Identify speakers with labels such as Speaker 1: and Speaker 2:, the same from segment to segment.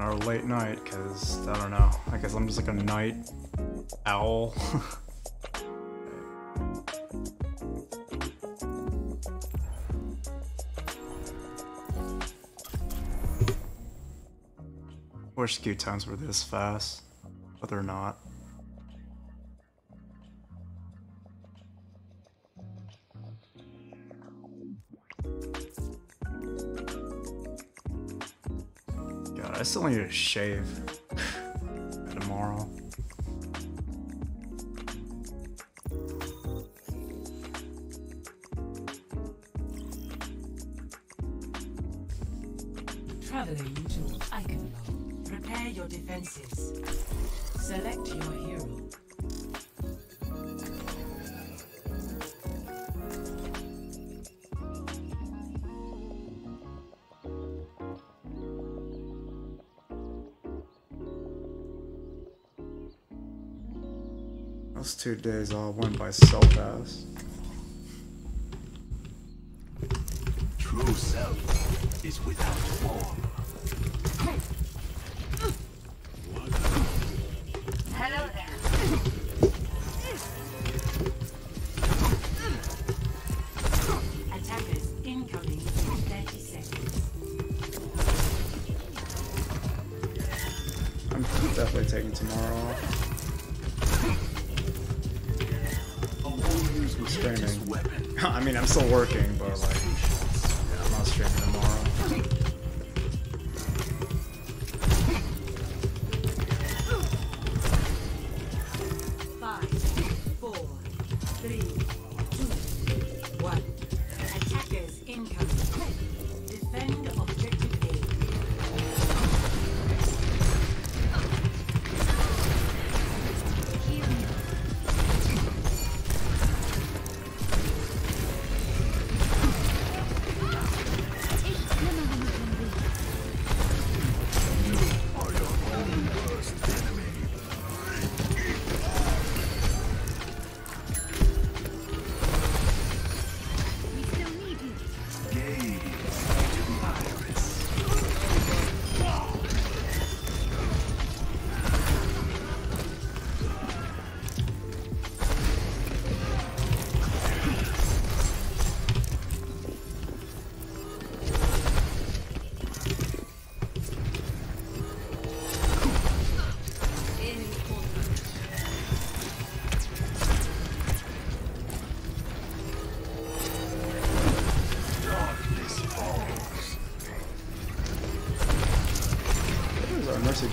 Speaker 1: our late night, because, I don't know, I guess I'm just like a night owl. Wish queue times were this fast, but they're not. Need to shave days all went by so fast.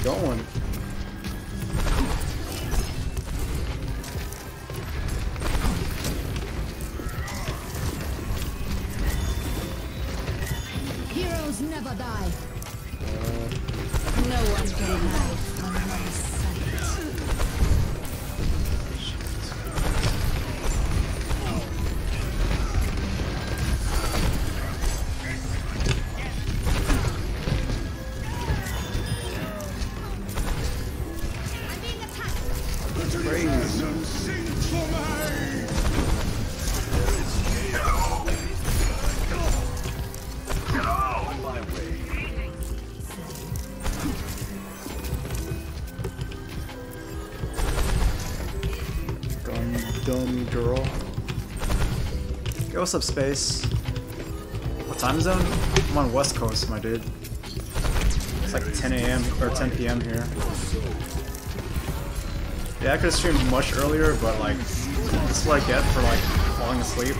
Speaker 1: Going? Yo, what's up, space? What time zone? I'm on West Coast, my dude. It's like 10 a.m. or 10 p.m. here. Yeah, I could have streamed much earlier, but like, this is what I get for like falling asleep.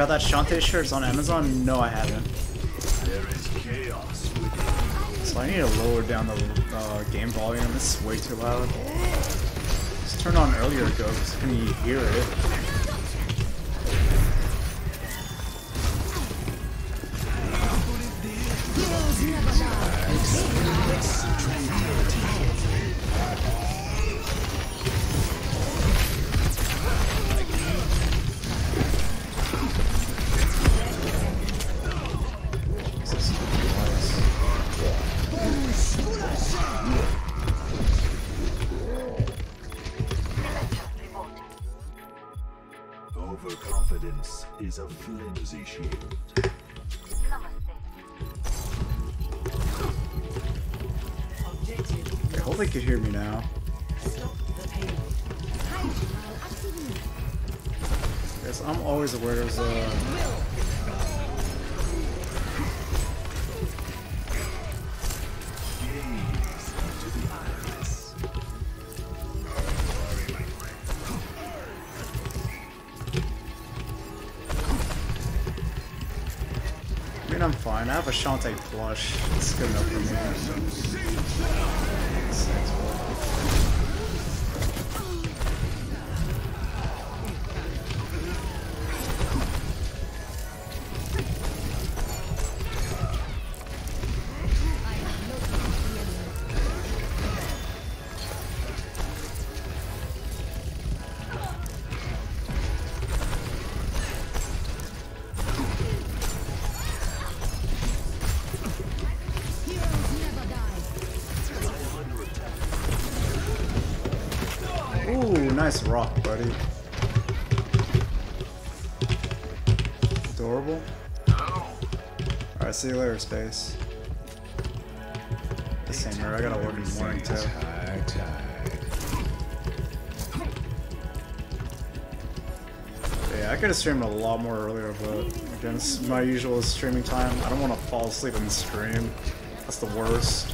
Speaker 1: Got that Shantae shirt It's on Amazon? No, I haven't.
Speaker 2: There is chaos.
Speaker 1: So I need to lower down the uh, game volume. It's way too loud. Just turn on earlier ago because can you hear it? Good enough nice rock, buddy. Adorable. Alright, see you later, space. The same here. I gotta work in the morning too.
Speaker 2: High.
Speaker 1: Yeah, I could have streamed a lot more earlier, but again, my usual streaming time. I don't want to fall asleep and stream. That's the worst.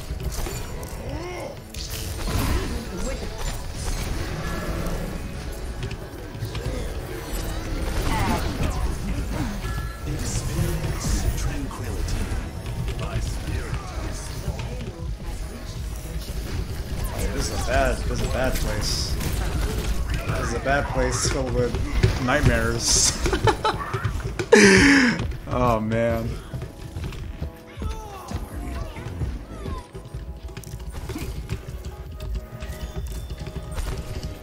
Speaker 1: With nightmares. oh man.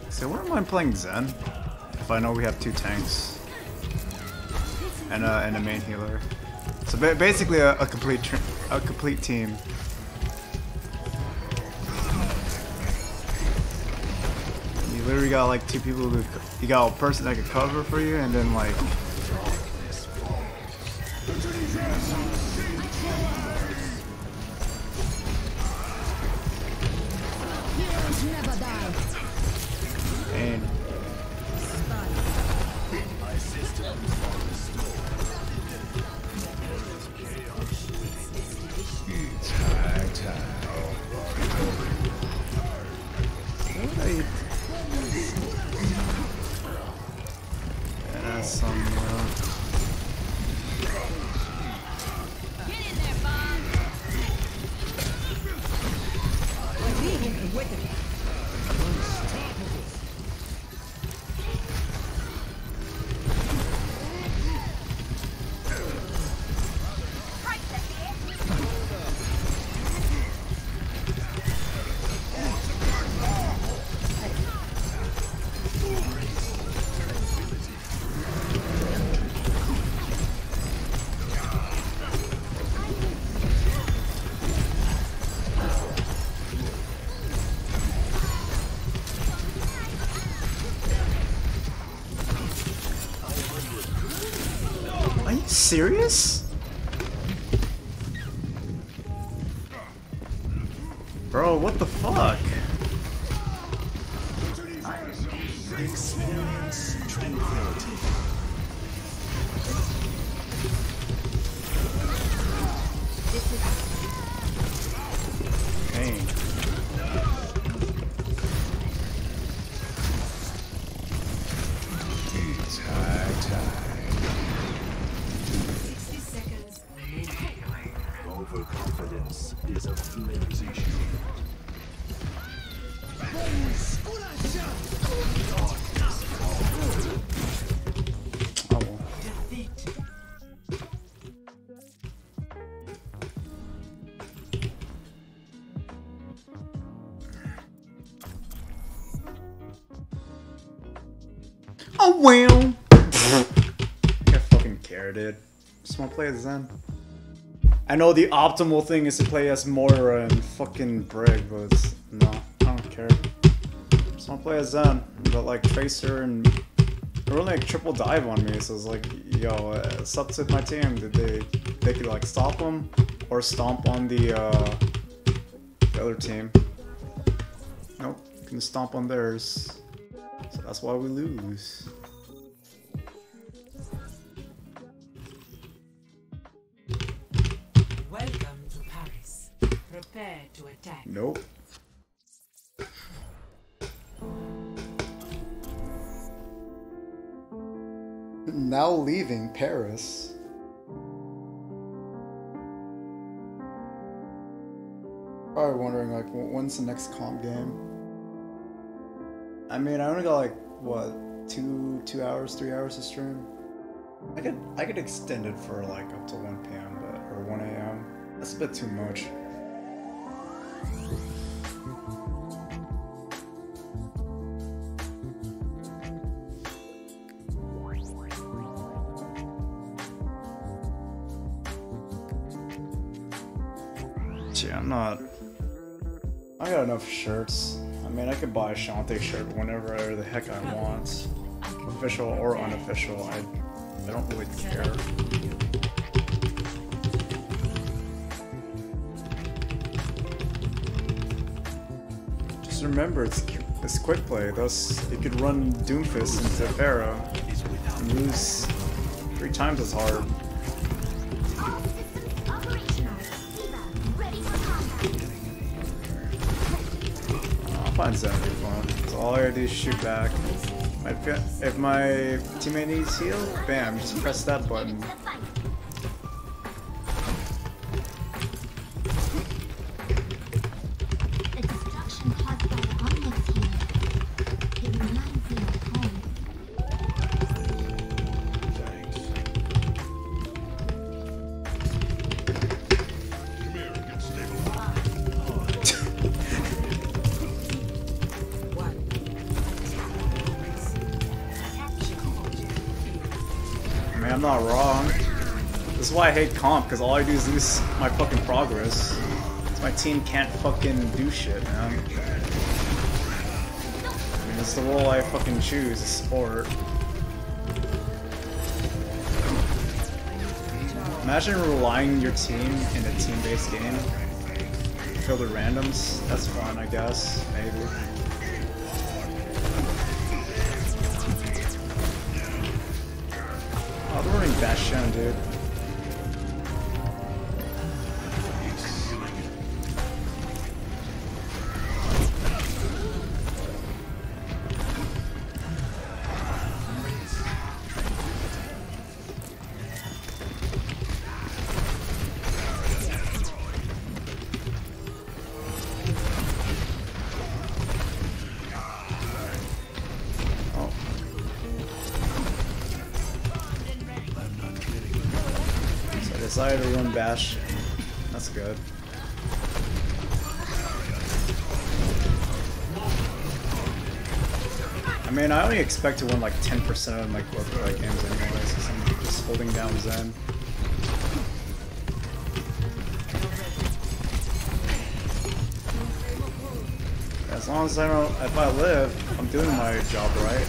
Speaker 1: So where am I playing Zen? If I know we have two tanks and a, and a main healer. So ba basically a, a complete a complete team. Literally got like two people who you got a person that could cover for you, and then like Serious? Play as Zen. I know the optimal thing is to play as Moira and fucking Brig, but it's, no, I don't care. Just wanna play as Zen. But like Tracer and they're really like triple dive on me, so it's like, yo, uh, up to my team. Did they they could like stop them or stomp on the uh, the other team? Nope, can stomp on theirs. So that's why we lose. Leaving Paris. Probably wondering like when's the next comp game? I mean, I only got like what two two hours, three hours to stream. I could I could extend it for like up to 1 p.m. but or 1 a.m. That's a bit too much. Enough shirts. I mean, I could buy a Shantae shirt whenever the heck I want, official or unofficial. I, I don't really care. Just remember, it's it's quick play. Thus, you could run Doomfist into Pharah and lose three times as hard.
Speaker 3: All
Speaker 1: I do is shoot back. If my teammate needs heal, bam, just press that button. Hate comp, because all I do is lose my fucking progress. 'Cause my team can't fucking do shit, man. I mean, it's the role I fucking choose, is sport. Imagine relying your team in a team-based game. Filled with randoms. That's fun, I guess. Maybe. Oh, they're running Bastion, dude. Bash. That's good. I mean, I only expect to win like 10% of my play games anyways, I'm just holding down Zen. As long as I don't, if I live, I'm doing my job right.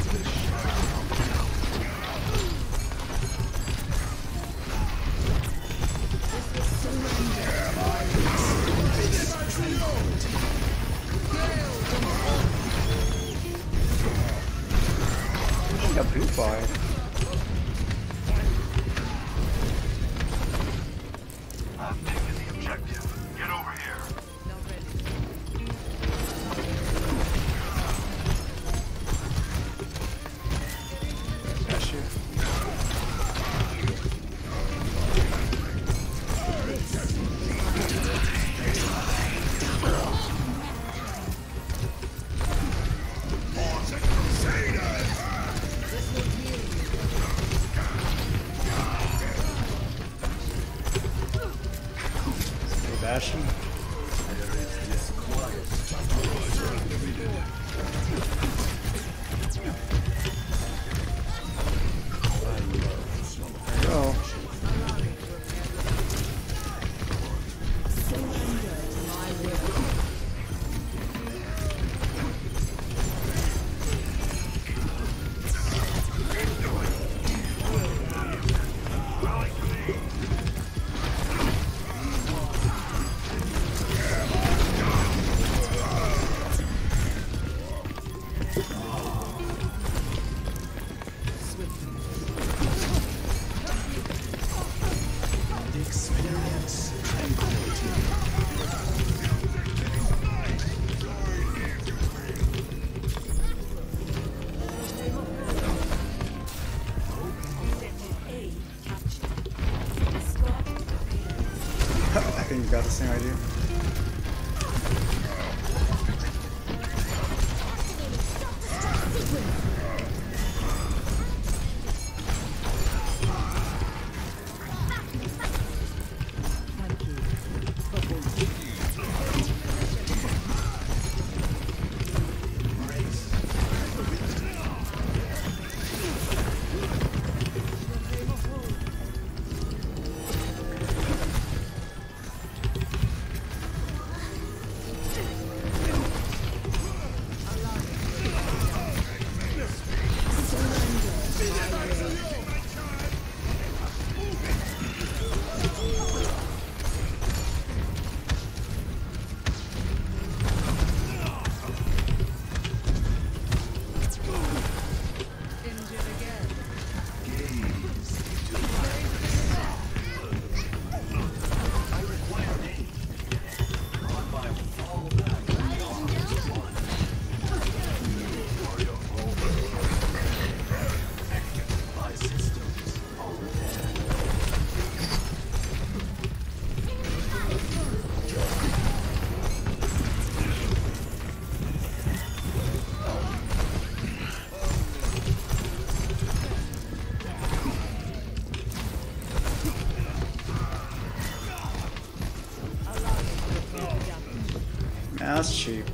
Speaker 1: That's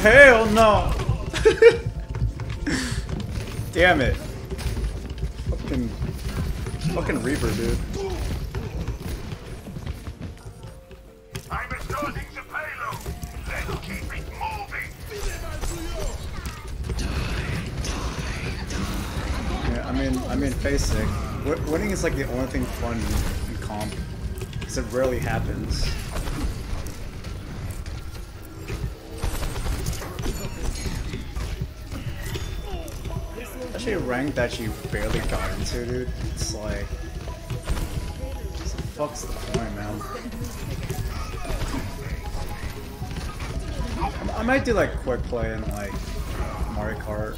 Speaker 1: hell no! Damn it. Fucking fucking Reaper, dude.
Speaker 2: I'm the payload. Let's keep it moving.
Speaker 1: Yeah, I mean I mean basic. Wi- Winning is like the only thing fun in comp. Because it rarely happens. Rank that you barely got into, dude. It's like. What the fuck's the point, man? I- I might do like quick play in like Mario Kart.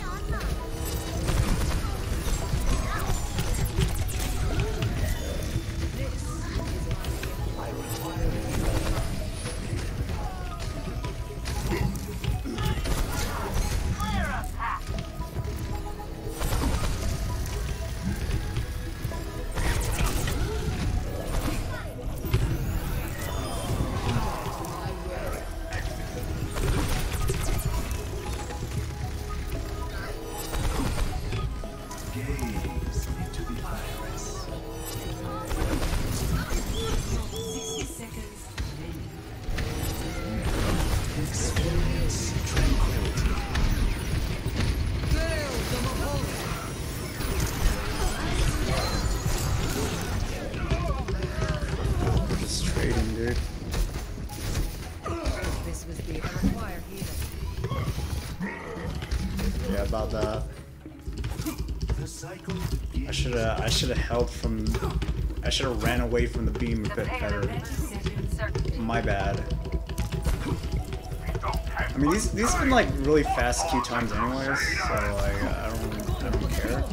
Speaker 1: Should have ran away from the beam a bit better.
Speaker 4: Ready, set, insert.
Speaker 1: My bad.
Speaker 2: we don't have
Speaker 1: I mean, these these have been like really fast queue times anyways, so like I don't I don't care.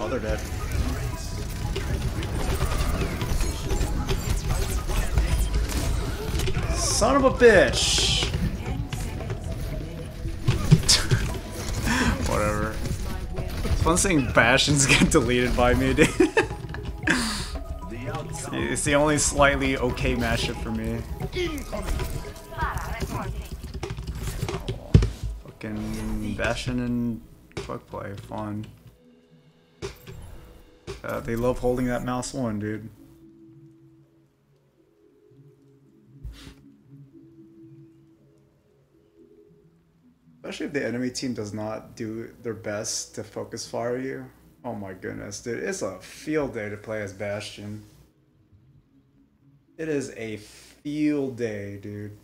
Speaker 1: Oh, they're dead. Son of a bitch. Whatever. It's fun seeing Bastions get deleted by me, dude. it's the only slightly okay matchup for me. Fucking Bastion and Quick Play, fun. Uh, they love holding that mouse one, dude. Especially if the enemy team does not do their best to focus fire you. Oh my goodness, dude. It's a field day to play as Bastion. It is a field day, dude.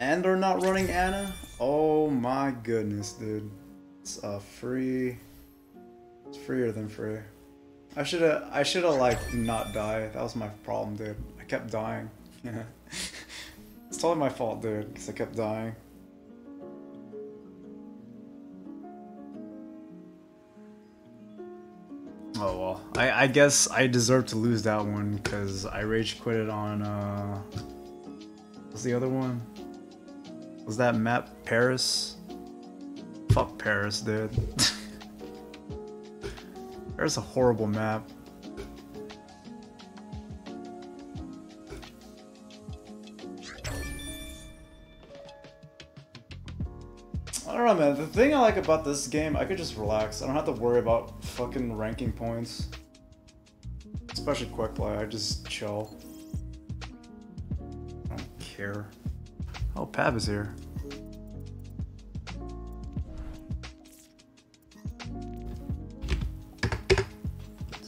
Speaker 1: And they're not running Ana? Oh my goodness, dude. It's a free. It's freer than free. I should have. I should have like not died. That was my problem, dude. I kept dying. It's totally my fault, dude, because I kept dying. Oh well, I, I guess I deserve to lose that one because I rage quitted on uh, what's the other one? Was that map Paris? Fuck Paris, dude. Paris a horrible map. Don't know, man. The thing I like about this game, I could just relax. I don't have to worry about fucking ranking points. Especially quick play. I just chill. I don't care. Oh, Pav is here.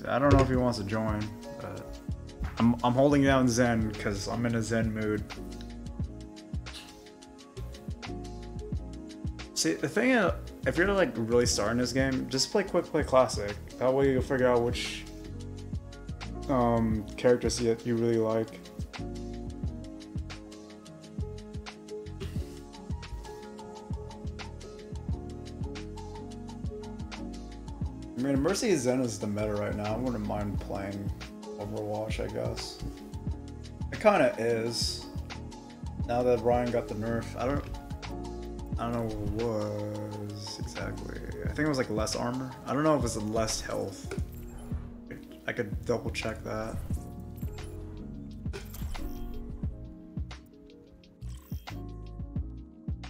Speaker 1: I don't know if he wants to join, but I'm I'm holding down Zen because I'm in a Zen mood. See, the thing, uh, if you're like really starting this game, just play Quick Play Classic. That way you'll figure out which um, characters you, you really like. I mean, Mercy Zen is the meta right now. I wouldn't mind playing Overwatch, I guess. It kind of is. Now that Rein got the nerf, I don't. I don't know what it was exactly. I think it was like less armor. I don't know if it was less health. I could double check that.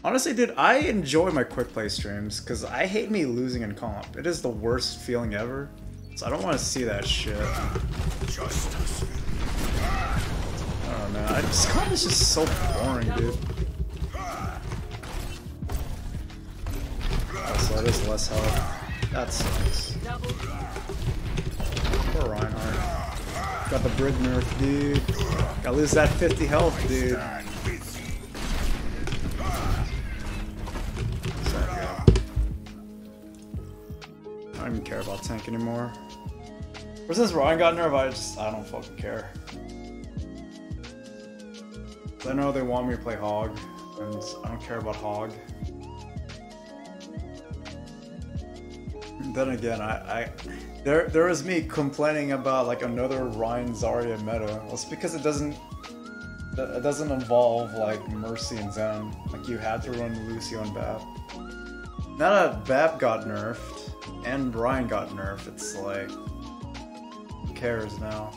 Speaker 1: Honestly, dude, I enjoy my quick play streams because I hate me losing in comp. It is the worst feeling ever. So I don't want to see that shit.
Speaker 2: Justice.
Speaker 1: Oh I just comp is just so boring, dude. So it is less health. That sucks. Poor Reinhardt. Got the Brig nerf, dude. Gotta lose that 50 health, dude. I don't even care about tank anymore. Ever since Rein got nerf, I just I don't fucking care. I know they want me to play Hog, and I don't care about Hog. Then again, I, I there there was me complaining about like another Rein Zarya meta. Well, it's because it doesn't it doesn't involve like Mercy and Zen. Like you had to run Lucio and Bap. Now that Bap got nerfed and Brian got nerfed, it's like who cares now?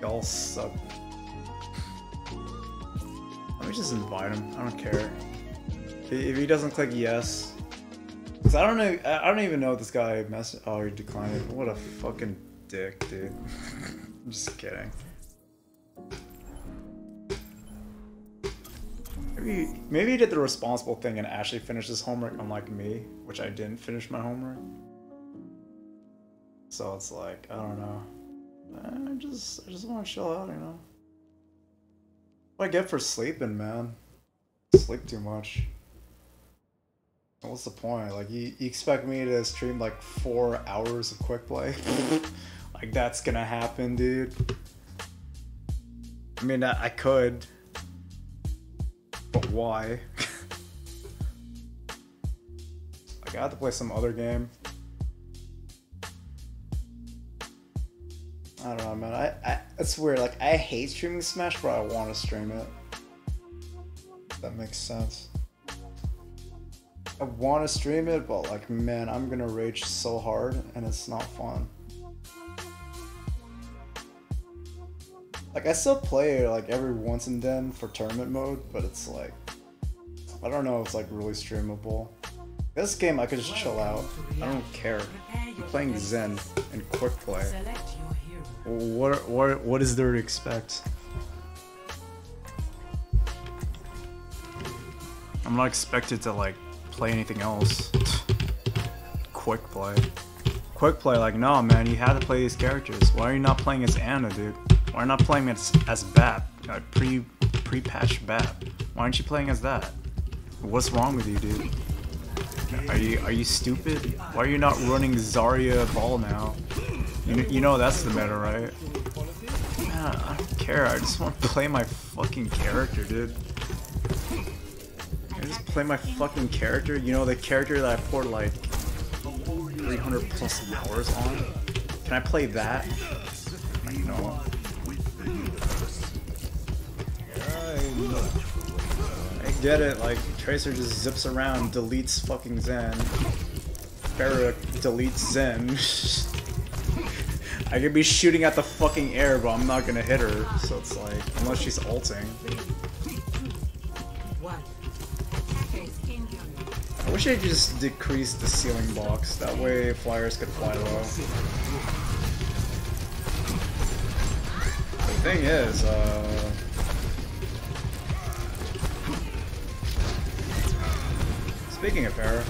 Speaker 1: Y'all suck. Let me just invite him. I don't care. If he doesn't click yes, because I don't know. I don't even know if this guy mess. Oh, he declined it. What a fucking dick, dude. I'm just kidding. Maybe, maybe he did the responsible thing and actually finished his homework, unlike me, which I didn't finish my homework. So it's like I don't know. I just I just want to chill out, you know. What I get for sleeping, man? Sleep too much. What's the point? Like, you, you expect me to stream like four hours of quick play? like, that's gonna happen, dude. I mean, I, I could. But why? I have to play some other game. I don't know, man. I, I it's weird. Like, I hate streaming Smash, but I want to stream it. That makes sense. I want to stream it, but like, man, I'm gonna rage so hard, and it's not fun. Like, I still play like every once and then for tournament mode, but it's like, I don't know if it's like really streamable. This game, I could just chill out. I don't care. I'm playing Zen and quick play. What what what is there to expect? I'm not expected to like play anything else. Quick play. Quick play, like no man, you have to play these characters. Why are you not playing as Ana, dude? Why are you not playing as as Bap? Uh, pre pre patch Bap. Why aren't you playing as that? What's wrong with you, dude? Are you are you stupid? Why are you not running Zarya Ball now? You, you know that's the meta, right? Man, I don't care. I just want to play my fucking character, dude. I just play my fucking character. You know the character that I poured like 300 plus hours on. Can I play that? No. I get it. Like Tracer just zips around, deletes fucking Zen. Pharah deletes Zen. I could be shooting at the fucking air, but I'm not gonna hit her. So it's like, unless she's ulting. I wish I just decreased the ceiling box. That way flyers could fly low. The thing is, uh... Speaking of Pharah.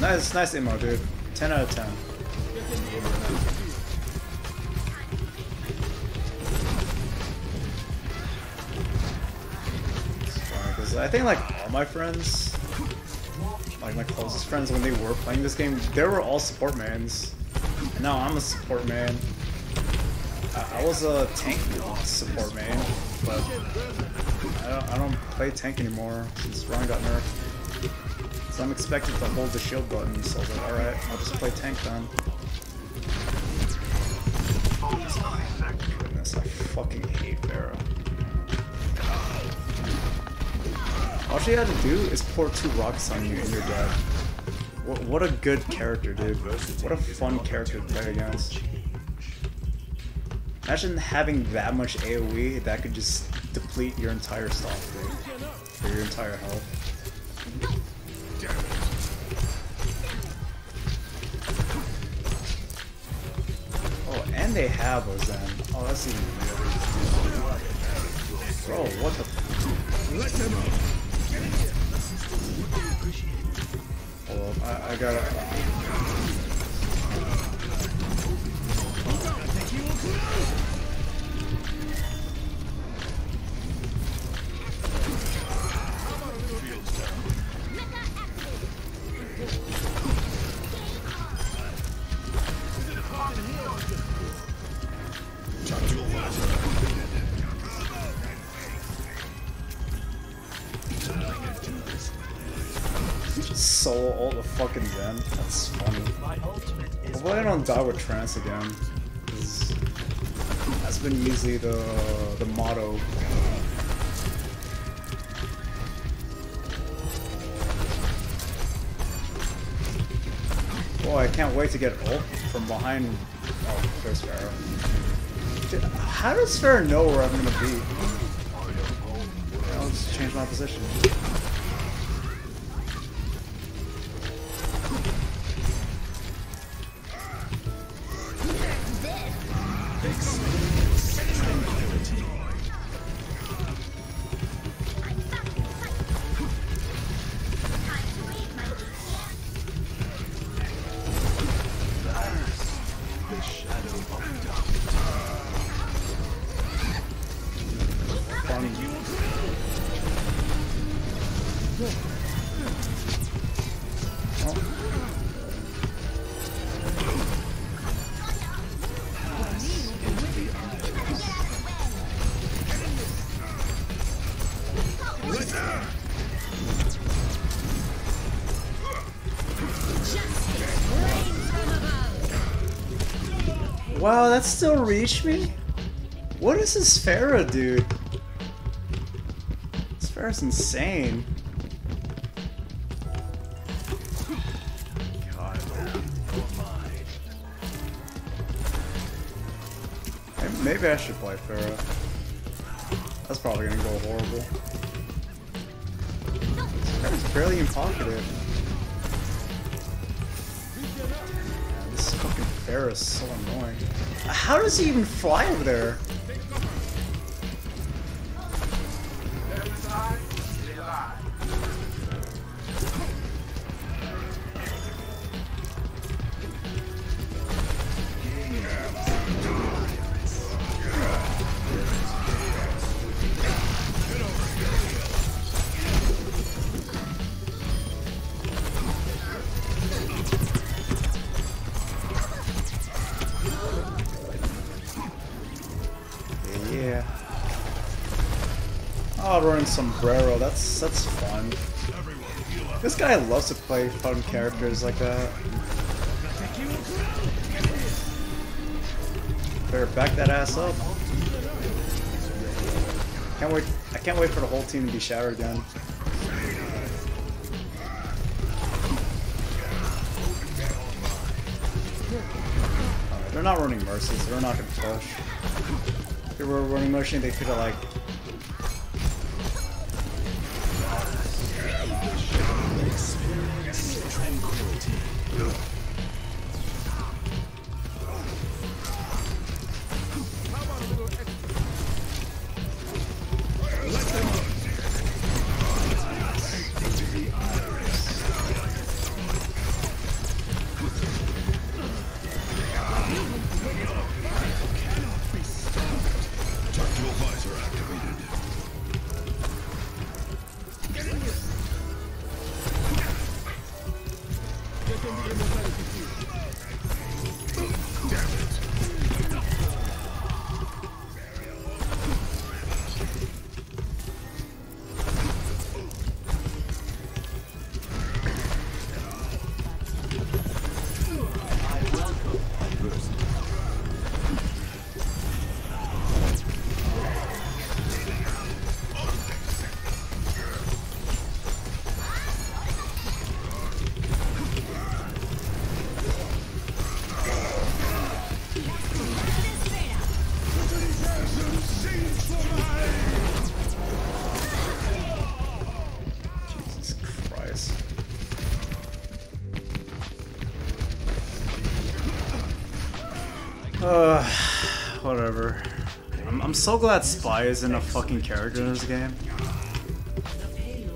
Speaker 1: Nice, nice immo, dude. 10 out of 10. I think like all my friends, like my closest friends when they were playing this game, they were all support mains. And now I'm a support man. I, I was a tank support man, but I don't, I don't play tank anymore since Rein got nerfed. So I'm expected to hold the shield button, so I was like, alright, I'll just play tank then. Goodness, I fucking hate Pharah. All she had to do is pour two rocks on you and you're dead. What, what a good character, dude. What a fun character to play against. Imagine having that much AoE that could just deplete your entire stock, dude. For your entire health. Oh, and they have a Zen. Oh, that's even better. Bro, what the Hold up, I, I gotta... Solo That's funny. Hopefully I don't die with trance again. That's been usually the the motto. Boy, I can't wait to get ult from behind. Oh, there's Pharah. How does Pharah know where I'm gonna be? I'll just change my position. That still reach me? What is this Pharah dude? This Pharah's insane. Maybe- I should play Pharah. That's probably gonna go horrible. This guy's barely. This fucking Pharah is so annoying. How does he even fly over there? Sombrero. That's that's fun. This guy loves to play fun characters like that. Better back that ass up. Can't wait. I can't wait for the whole team to be shattered again. They're not running mercies. They're not gonna push. If they were running motion, they could have like. So glad Spy isn't a fucking character in this game.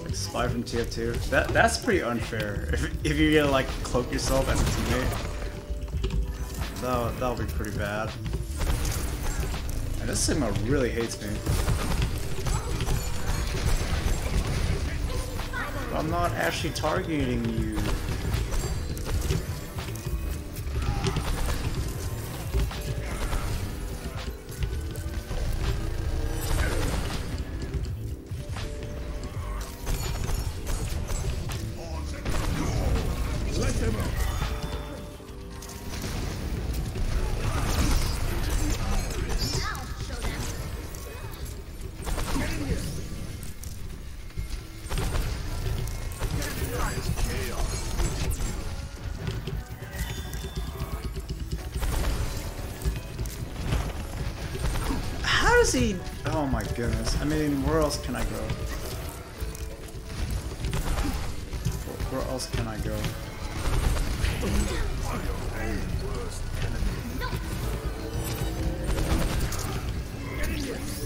Speaker 1: Like Spy from TF2. That that's pretty unfair. If if you get like cloak yourself as a teammate, that that'll be pretty bad. And this Sigma really hates me. I'm not actually targeting you. is he? Oh my goodness. I mean, where else can I go? Where, else can I go?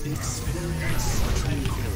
Speaker 1: Experience tranquility.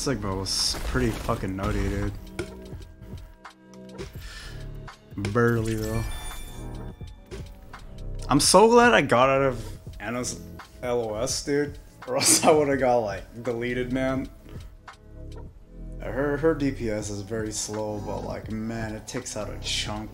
Speaker 1: Segment was pretty fucking nutty, dude. Burly, though. I'm so glad I got out of Ana's LOS, dude. Or else I would have got like deleted, man. Her her DPS is very slow, but like man, it takes out a chunk.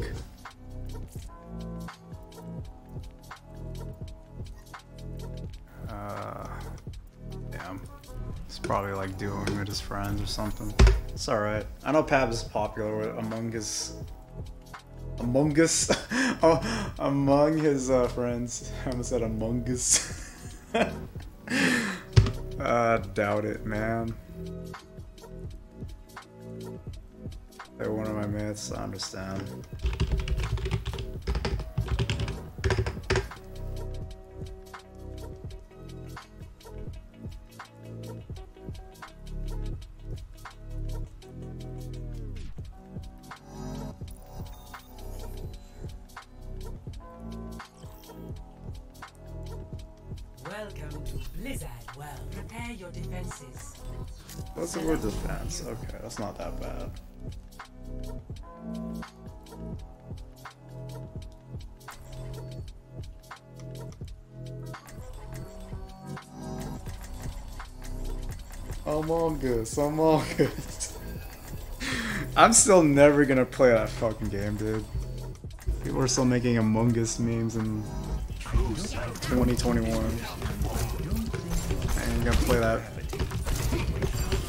Speaker 1: Something. It's alright. I know Pab is popular among his among us oh, among his uh, friends. I almost said among us. I doubt it, man. They're one of my mates, I understand.
Speaker 4: Your defenses.
Speaker 1: What's the word defense? Okay, that's not that bad. Among Us, Among Us. I'm still never gonna play that fucking game, dude. People are still making Among Us memes in 2021. Gonna play that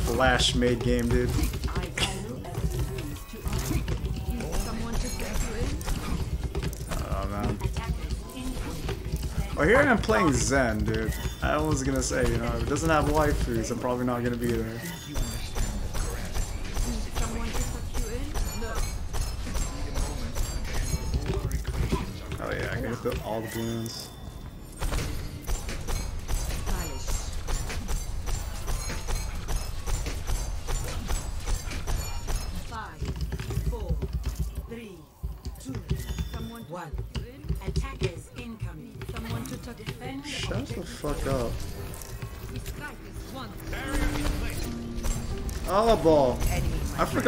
Speaker 1: Flash made game, dude. Oh man. Oh, here I am playing Zen, dude. I was gonna say, you know, if it doesn't have waifus, I'm probably not gonna be there. Oh yeah, I got the, all the balloons.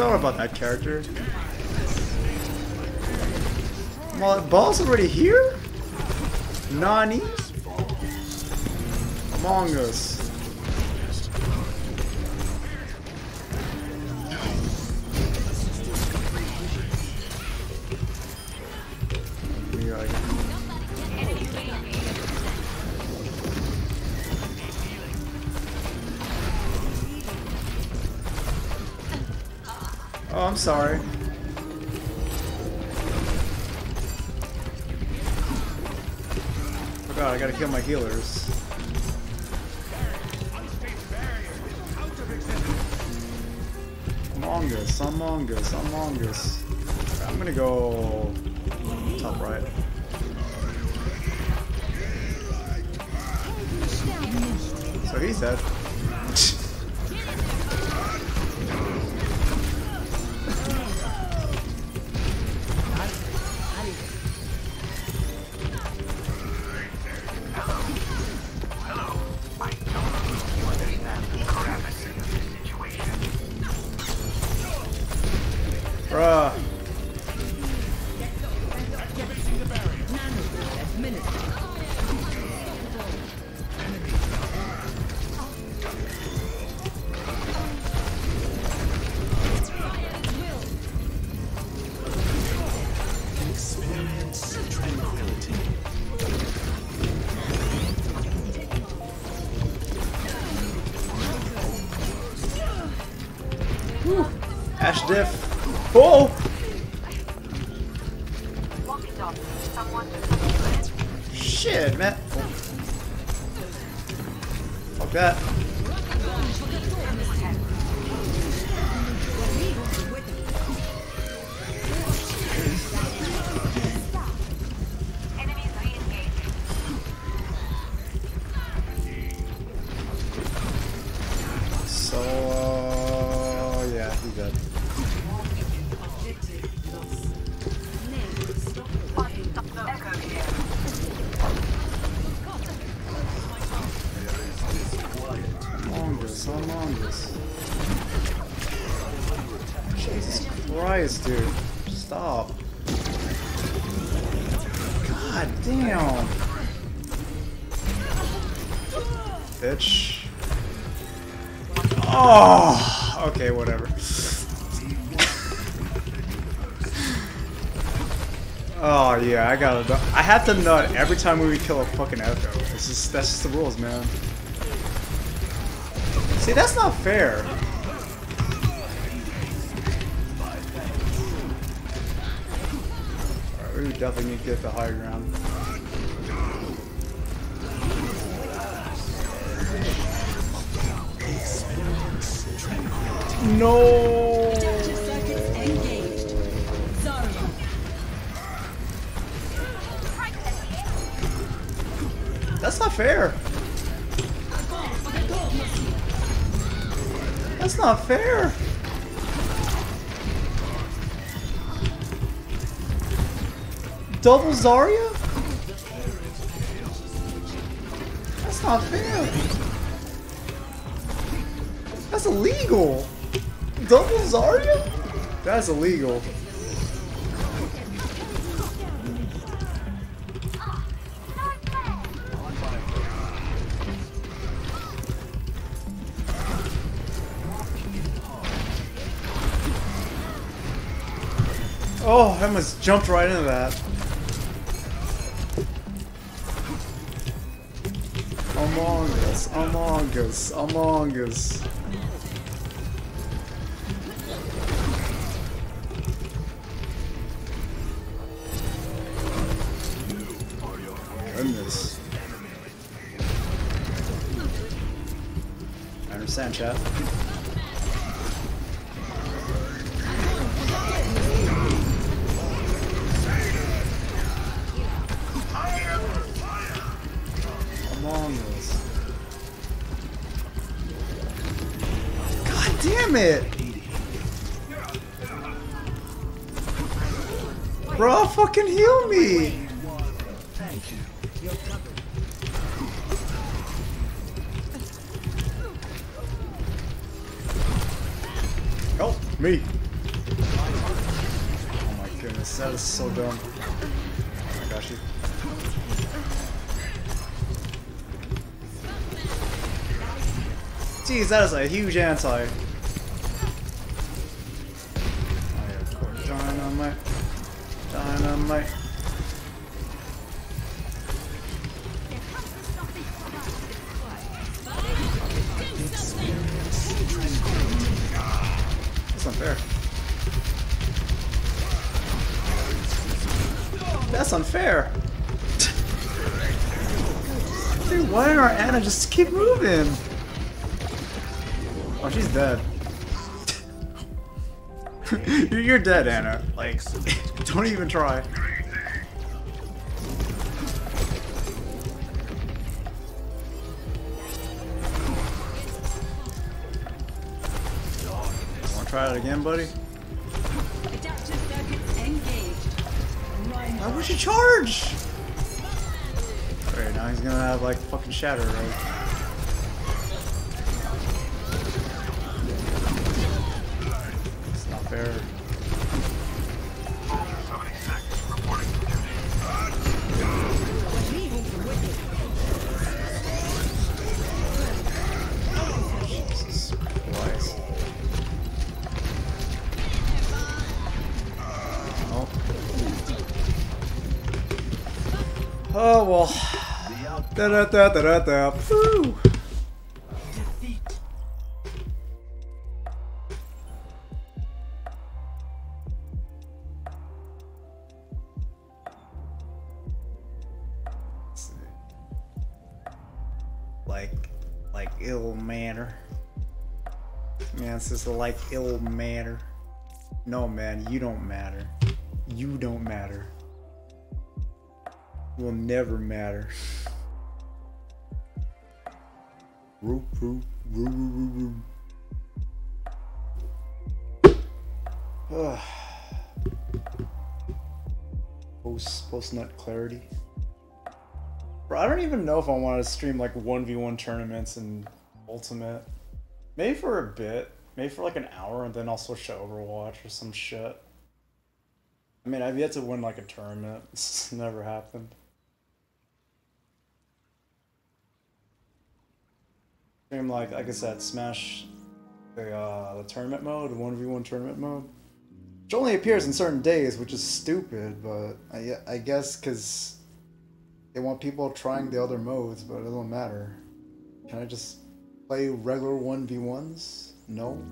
Speaker 1: I forgot about that character. Ball's already here? Nani? Among Us. Sorry. Oh god, I gotta kill my healers. Among Us, Among Us, Among Us. I'm gonna go top right. So he's dead. Have to nut every time we kill a fucking echo. It's just that's just the rules, man. See, that's not fair. Alright, we definitely need to get the higher ground. No. Double Zarya? That's not fair. That's illegal. Double Zarya? That's illegal. Oh, I almost jumped right into that. Us, Among Us, Among Us. That is a huge anti. You're- dead, Ana. Like, don't even try. Wanna try it again, buddy? Why would you charge? Alright, now he's gonna have like fucking shatter, right? Da da da da da da. Woo. Like, like ill manner. Man, it's just like ill manner. No, man, you don't matter. You don't matter. Will never matter. Post, post nut clarity. Bro, I don't even know if I want to stream like 1v1 tournaments in Ultimate. Maybe for a bit. Maybe for like an hour and then I'll switch to Overwatch or some shit. I mean, I've yet to win like a tournament. It's never happened. Stream like, like I said, Smash the, uh, the tournament mode, the 1v1 tournament mode. Which only appears in certain days, which is stupid, but I, I guess because they want people trying the other modes, but it doesn't matter. Can I just play regular 1v1s? No.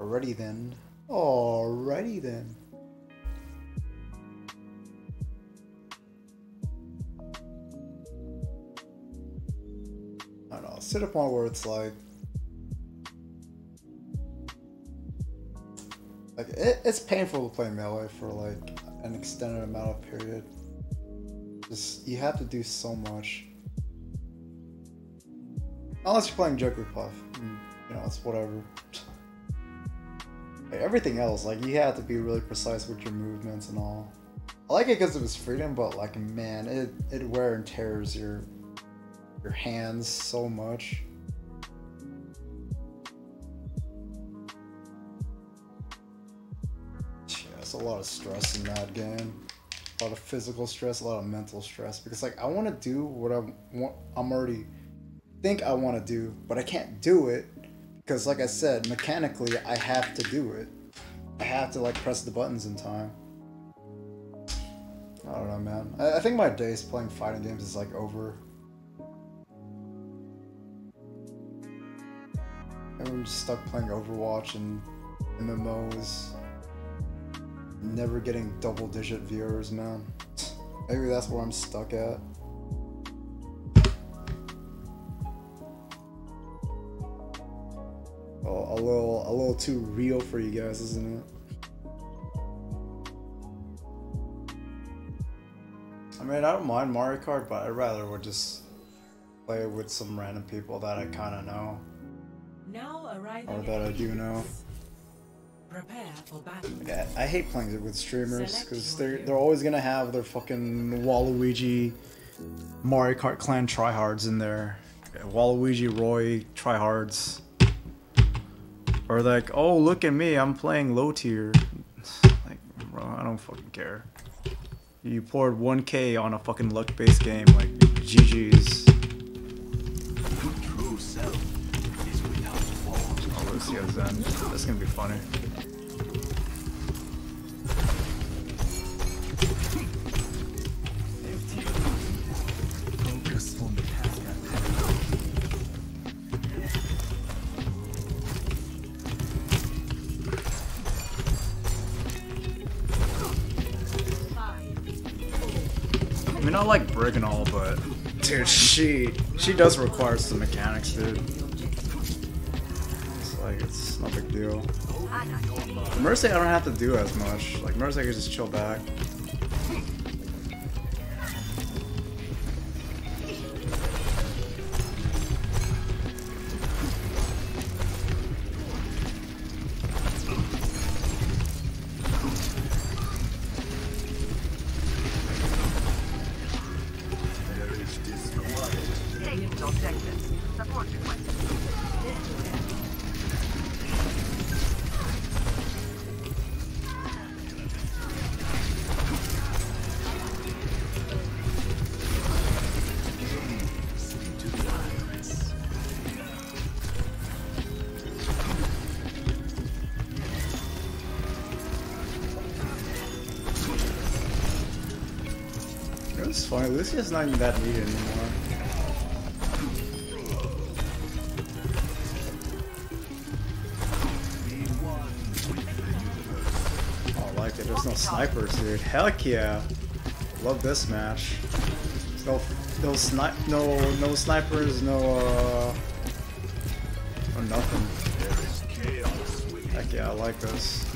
Speaker 1: Alrighty then. Alrighty then. Sit up on where it's like. Like it, it's painful to play melee for like an extended amount of period. Just you have to do so much. Unless you're playing Jigglypuff, mm, you know it's whatever. Like, everything else, like you have to be really precise with your movements and all. I like it because of its freedom, but like man, it it wear and tears your your hands so much. Yeah, it's a lot of stress in that game. A lot of physical stress, a lot of mental stress. Because like I want to do what I want. I'm already think I want to do, but I can't do it because, like I said, mechanically I have to do it. I have to like press the buttons in time. I don't know, man. I, I think my days playing fighting games is like over. I'm just stuck playing Overwatch and MMOs. Never getting double digit viewers, man. Maybe that's where I'm stuck at. Oh, a little, a little too real for you guys, isn't it? I mean, I don't mind Mario Kart, but I'd rather would just play with some random people that I kind of know.
Speaker 4: Now arriving
Speaker 1: Or that I do know.
Speaker 4: Hades. Prepare for battle.
Speaker 1: Like, I, hate playing it with streamers because they're they're always gonna have their fucking Waluigi, Mario Kart clan tryhards in there. Waluigi, Roy tryhards. Or like, oh look at me, I'm playing low tier. Like, bro, I don't fucking care. You poured 1k on a fucking luck based game, like GG's. Lucio Zen. That's gonna be funny. I mean, I like Brig and all, but dude, she she does require some mechanics, dude. No big deal. Mercy, I don't have to do as much. Like Mercy, I can just chill back. It's not even that needed anymore. Oh, I like it. There's no snipers, dude. Heck yeah. Love this match. No, no snipe, no, no snipers, no, uh, or nothing.
Speaker 2: Is.
Speaker 1: Heck yeah, I like this.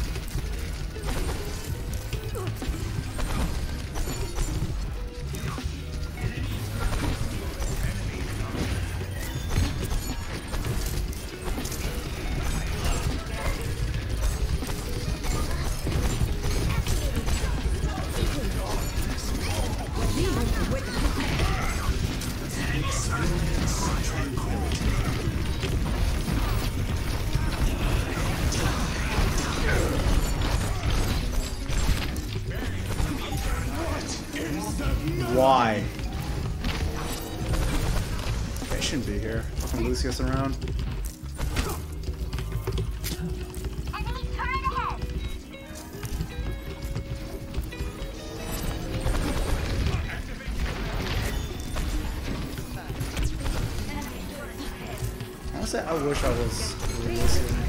Speaker 1: I wish I was Lucius.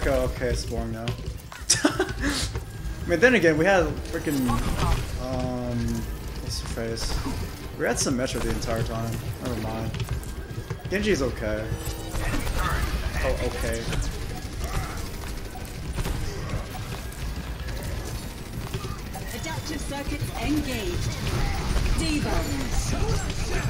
Speaker 1: Echo. Okay, it's boring now. I mean, then again, we had freaking, um, what's her face? We had Symmetra the entire time. Never mind. Genji's okay. Oh, okay.
Speaker 5: Adaptive engaged.
Speaker 1: D.Va.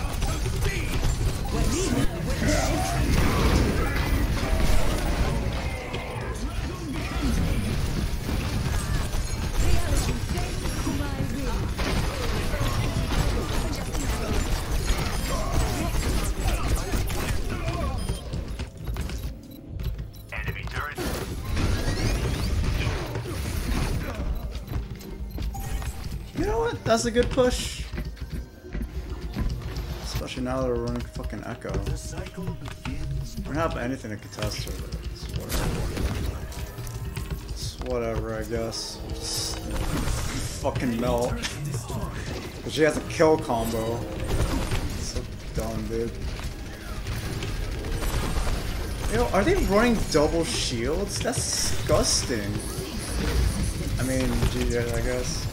Speaker 1: That's a good push. Especially now that we're running fucking Echo. We don't have anything to contest her. It's whatever. It's whatever, I guess. Just fucking melt. But she has a kill combo. So dumb, dude. Yo, are they running double shields? That's disgusting. I mean, GG, I guess.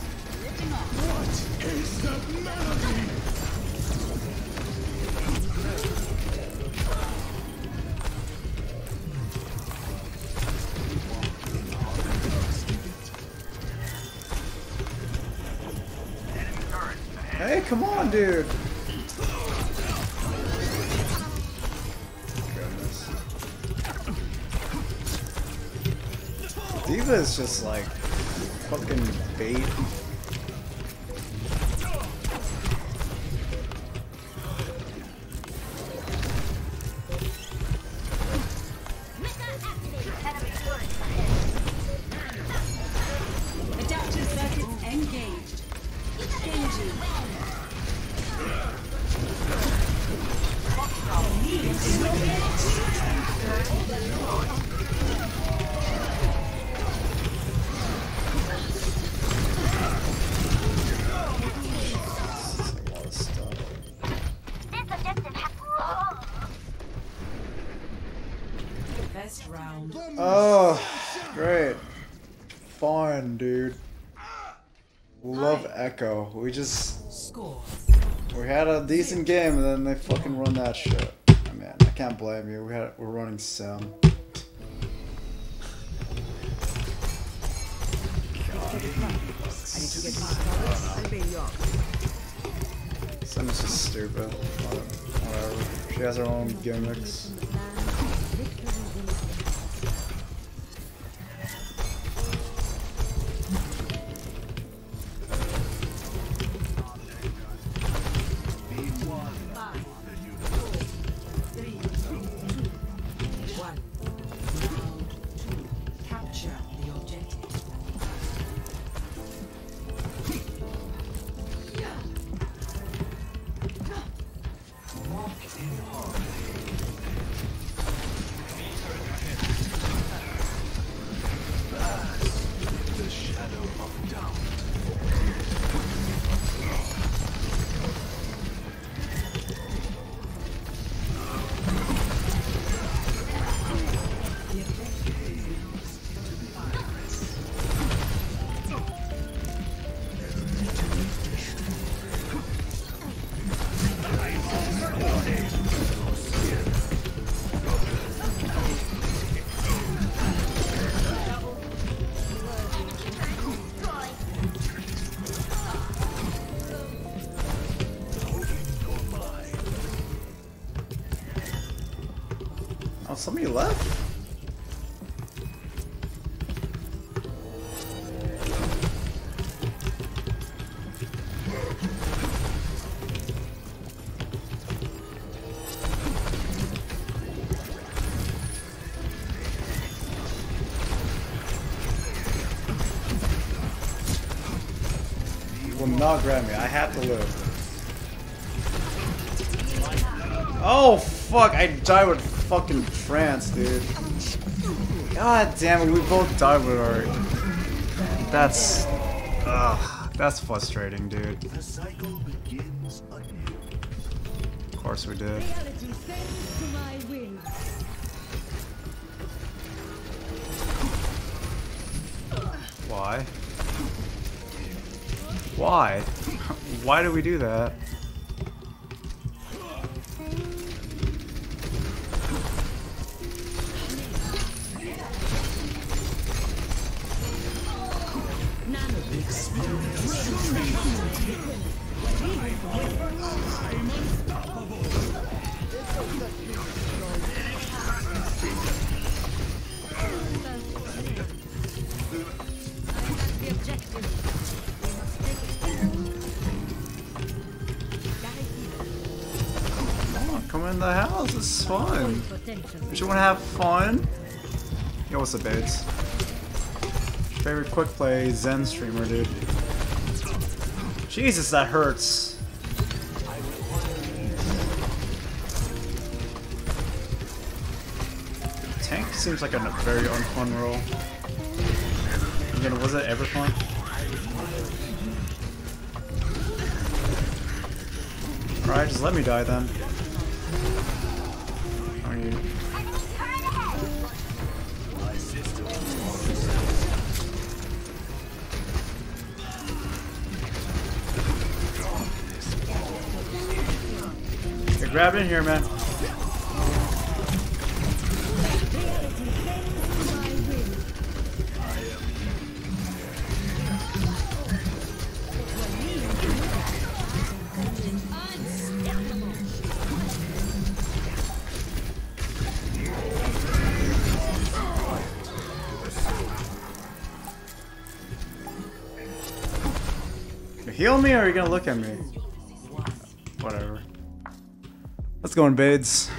Speaker 1: Dude. Goodness. D.Va is just like fucking bait. We just
Speaker 4: Score.
Speaker 1: we had a decent game and then they fucking run that shit. I mean, I can't blame you. We had we're running Sim. Sim is just stupid. Whatever. She has her own gimmicks. Somebody left? Not grab me. I have to live. Oh fuck! I died with fucking trance, dude. God damn it! We both died with our. That's. Ugh, that's frustrating, dude. Of course we did. Why? Why? Why do we do that? Don't you want to have fun? Yo, what's up, babes? Favorite quick play Zen streamer, dude. Jesus, that hurts. Tank seems like a very unfun role. Again, was it ever fun? Alright, just let me die then. Grab in here, man. Heal me or are you gonna look at me? Let's go in Bades.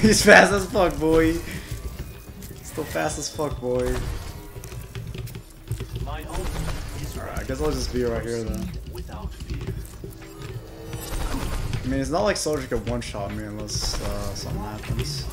Speaker 1: He's fast as fuck, boy. Still fast as fuck, boy. I guess I'll just be right here then. I mean, it's not like Soldier could one-shot me unless uh, something happens.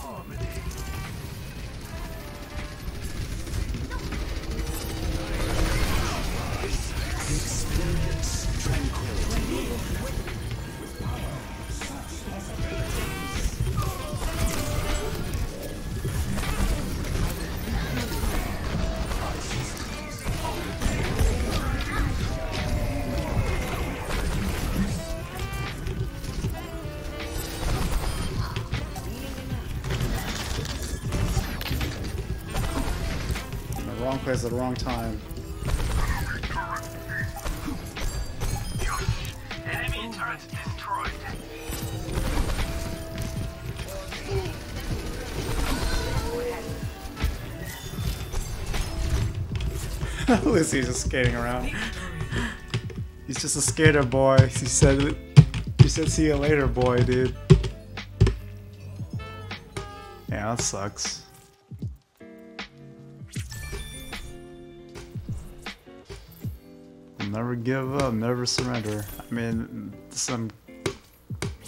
Speaker 1: At the wrong time. Lucy's just skating around. He's just a skater boy. He said he said see you later boy, dude. Yeah, that sucks. Up, never surrender. I mean, some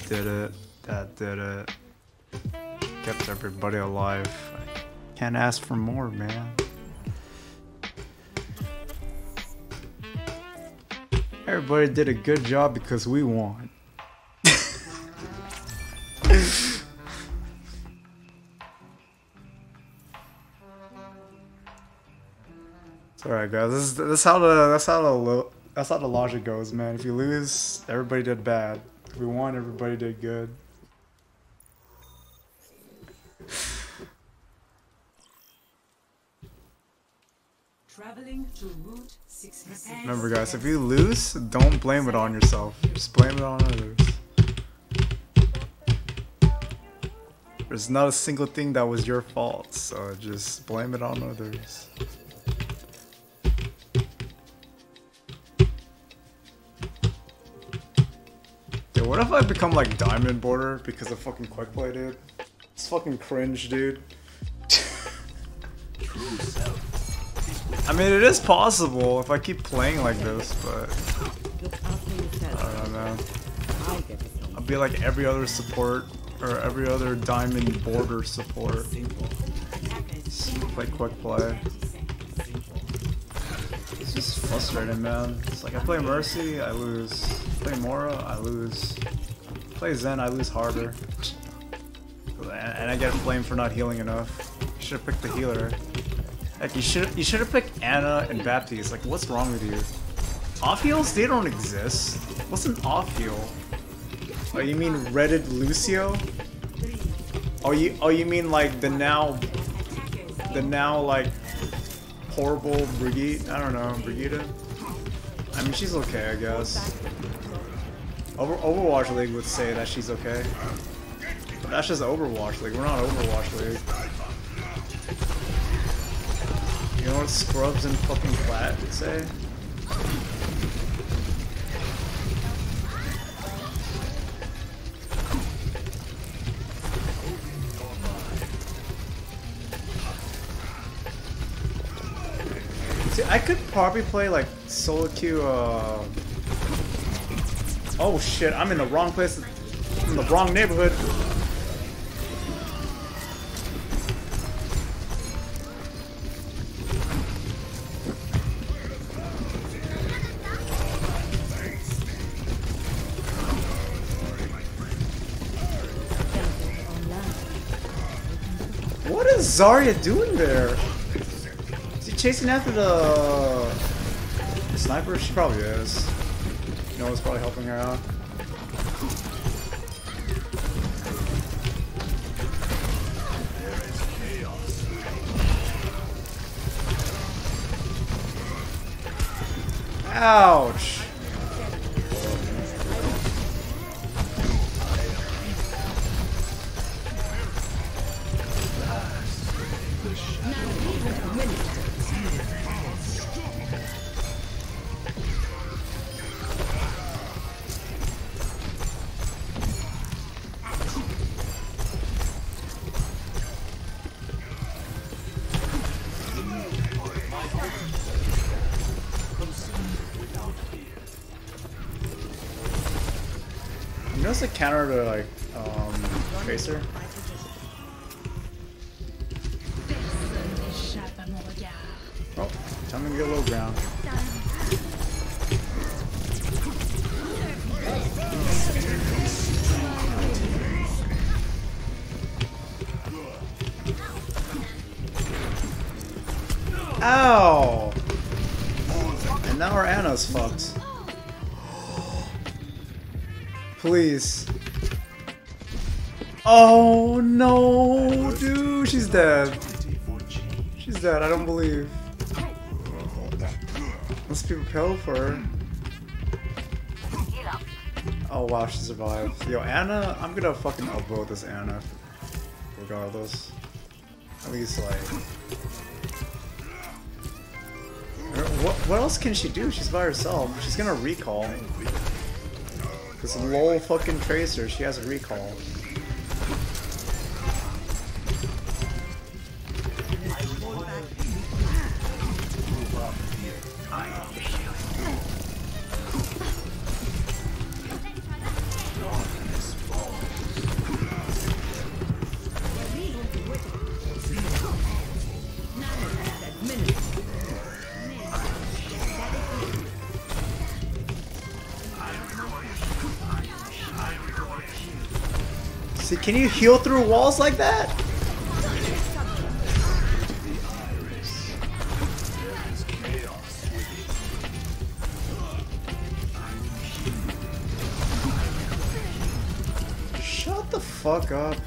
Speaker 1: did it, that did it. Kept everybody alive. Can't ask for more, man. Everybody did a good job because we won. Alright, guys. This is that's how the that's how lo- that's how the logic goes, man. If you lose, everybody did bad. If we won, everybody did good.
Speaker 4: Traveling to Route 6.
Speaker 1: Remember, guys, if you lose, don't blame it on yourself. Just blame it on others. There's not a single thing that was your fault, so just blame it on others. Dude, what if I become like Diamond Border because of fucking Quick Play, dude? It's fucking cringe, dude. I mean, it is possible if I keep playing like this, but. I don't know.
Speaker 5: I'll
Speaker 1: be like every other support or every other diamond border support. Play quick play. Just frustrating, man. It's like I play Mercy, I lose. Play Moira, I lose. Play Zen, I lose harder. And I get blamed for not healing enough. Should have picked the healer. Like you should you should have picked Ana and Baptiste. Like what's wrong with you? Off heals? They don't exist. What's an off heal? Oh, you mean Reddit Lucio? Oh, you oh you mean like the now the now like horrible Brigitte? I don't know, Brigitte. I mean, she's okay, I guess. Over Overwatch League would say that she's okay. But that's just Overwatch League. We're not Overwatch League. You know what Scrubs and fucking Flat would say? See, I could probably play like solo queue. Uh... Oh shit! I'm in the wrong place, in the wrong neighborhood. What is Zarya doing there? Chasing after the, the sniper? She probably is. Noah's probably helping her out. Ouch! Dead. She's dead, I don't believe. Must be repelled for her. Oh wow, she survived. Yo, Ana, I'm gonna fucking upvote this Ana. Regardless. At least like... What, what else can she do? She's by herself. She's gonna recall. This lol fucking tracer, she has a recall. Can you heal through walls like that? Shut the fuck up.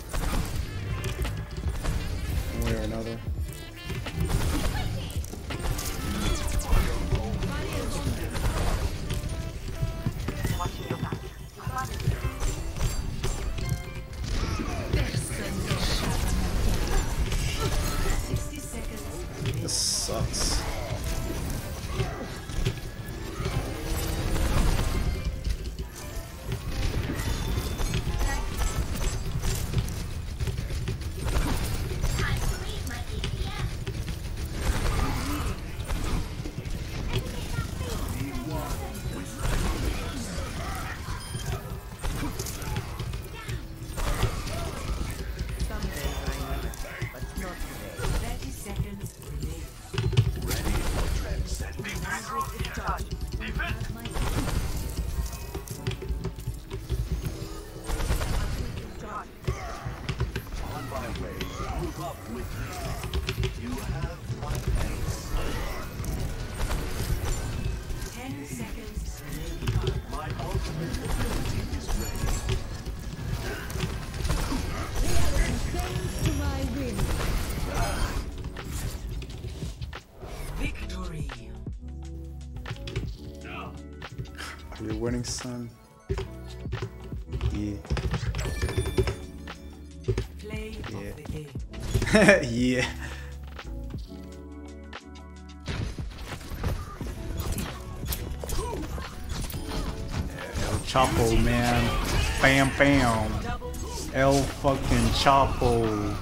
Speaker 1: Fucking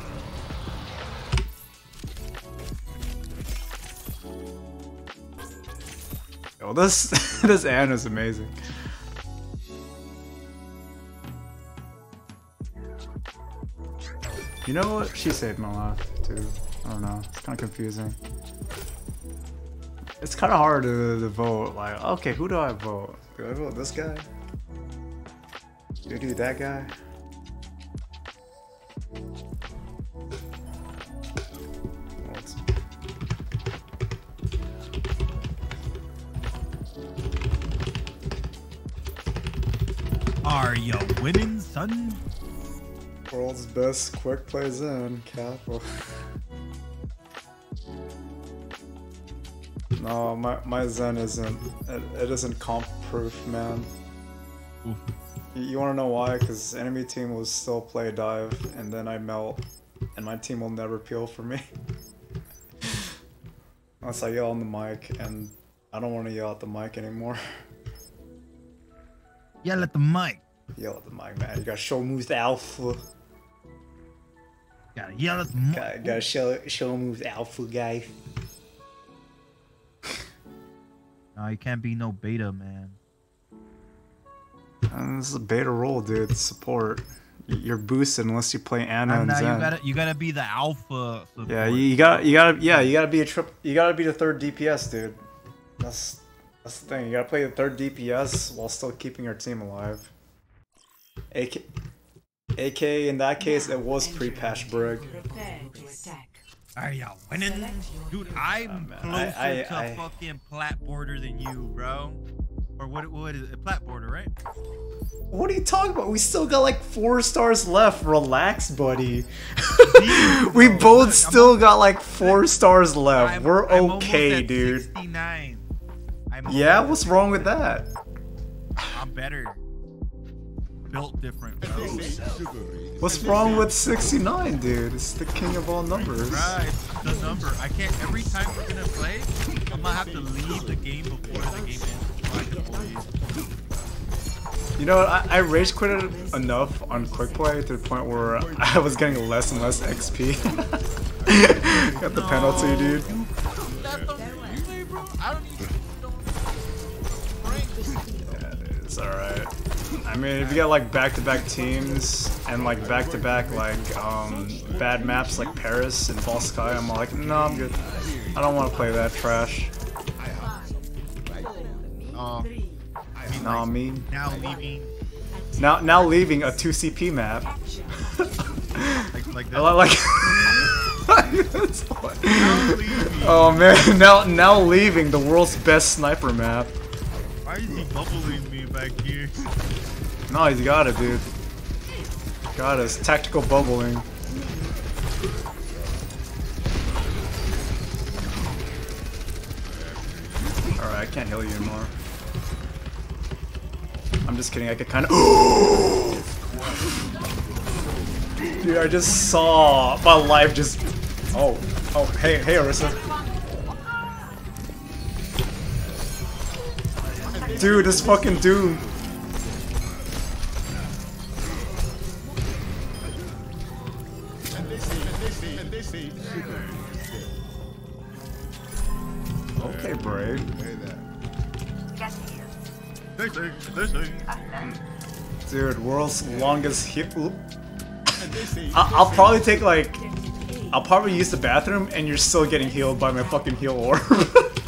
Speaker 1: Yo, oh, this this Ana is amazing. You know what? She saved my life too. I don't know. It's kind of confusing. It's kind of hard to, to vote. Like, okay, who do I vote? Do I vote this guy? Do I do that guy? World's best quick plays in cap. no, my my Zen isn't. It, it isn't comp proof, man. You, to know why? Because enemy team will still play dive, and then I melt, and my team will never peel for me. Unless I yell on the mic, and I don't want to yell at the mic anymore.
Speaker 6: Yell at the mic.
Speaker 1: Yell at the mic, man. You gotta show moves alpha.
Speaker 6: Gotta yell at the mic.
Speaker 1: Gotta, gotta show show moves alpha, guy.
Speaker 6: No, you can't be no beta, man.
Speaker 1: Uh, this is a beta role, dude. Support. Y- You're boosted unless you play Ana
Speaker 6: And
Speaker 1: and,
Speaker 6: now
Speaker 1: Zen.
Speaker 6: you gotta you gotta be the alpha. Support.
Speaker 1: yeah, you, you gotta, you gotta, yeah, you gotta be a trip. You gotta be the third DPS, dude. That's that's the thing. You gotta play the third DPS while still keeping your team alive. AK, AK in that case, it was pre-patch brig.
Speaker 4: Prepare to attack.
Speaker 6: Are y'all winning, dude? I'm
Speaker 1: Oh,
Speaker 6: closer
Speaker 1: I- I-
Speaker 6: to
Speaker 1: I-
Speaker 6: fucking plat border than you, bro. Or what? What is it? Plat border, right?
Speaker 1: What are you talking about? We still got like four stars left. Relax, buddy. we
Speaker 6: bro.
Speaker 1: both
Speaker 6: Look,
Speaker 1: still got like four stars left.
Speaker 6: I'm-
Speaker 1: We're
Speaker 6: I'm
Speaker 1: okay,
Speaker 6: at
Speaker 1: dude.
Speaker 6: 69. I'm
Speaker 1: Yeah, what's wrong with that?
Speaker 6: I'm better. Built different, bro.
Speaker 1: What's wrong with 69, dude? It's the king of all numbers.
Speaker 6: Right, the number. I can't. Every time we're gonna play, I'm gonna have to leave the game before the game ends. So I can always.
Speaker 1: You know, what? I, I rage quitted enough on quick play to the point where I was getting less and less XP. got the penalty, dude.
Speaker 6: That's the play, bro. I don't even.
Speaker 1: Yeah, dude, it's alright. I mean, if you get like back-to-back teams and like back-to-back like um, bad maps like Paris and Volskaya, I'm like, no, I'm good. I don't want to play that trash.
Speaker 6: Uh,
Speaker 1: Nah, me.
Speaker 6: now leaving.
Speaker 1: Now, now leaving a 2CP map.
Speaker 6: Like, like that.
Speaker 1: like. oh man, now now leaving the world's best sniper map.
Speaker 6: Why is he bubbling me back here?
Speaker 1: No, he's got it, dude. Got us tactical bubbling. Alright, I can't heal you anymore. I'm just kidding, I could kinda- Dude, I just saw my life just- Oh, oh, hey, hey Arissa. Dude, this fucking dude. Okay, brave. Dude, world's longest hip. I- I'll probably take like. I'll probably use the bathroom, and you're still getting healed by my fucking heal orb.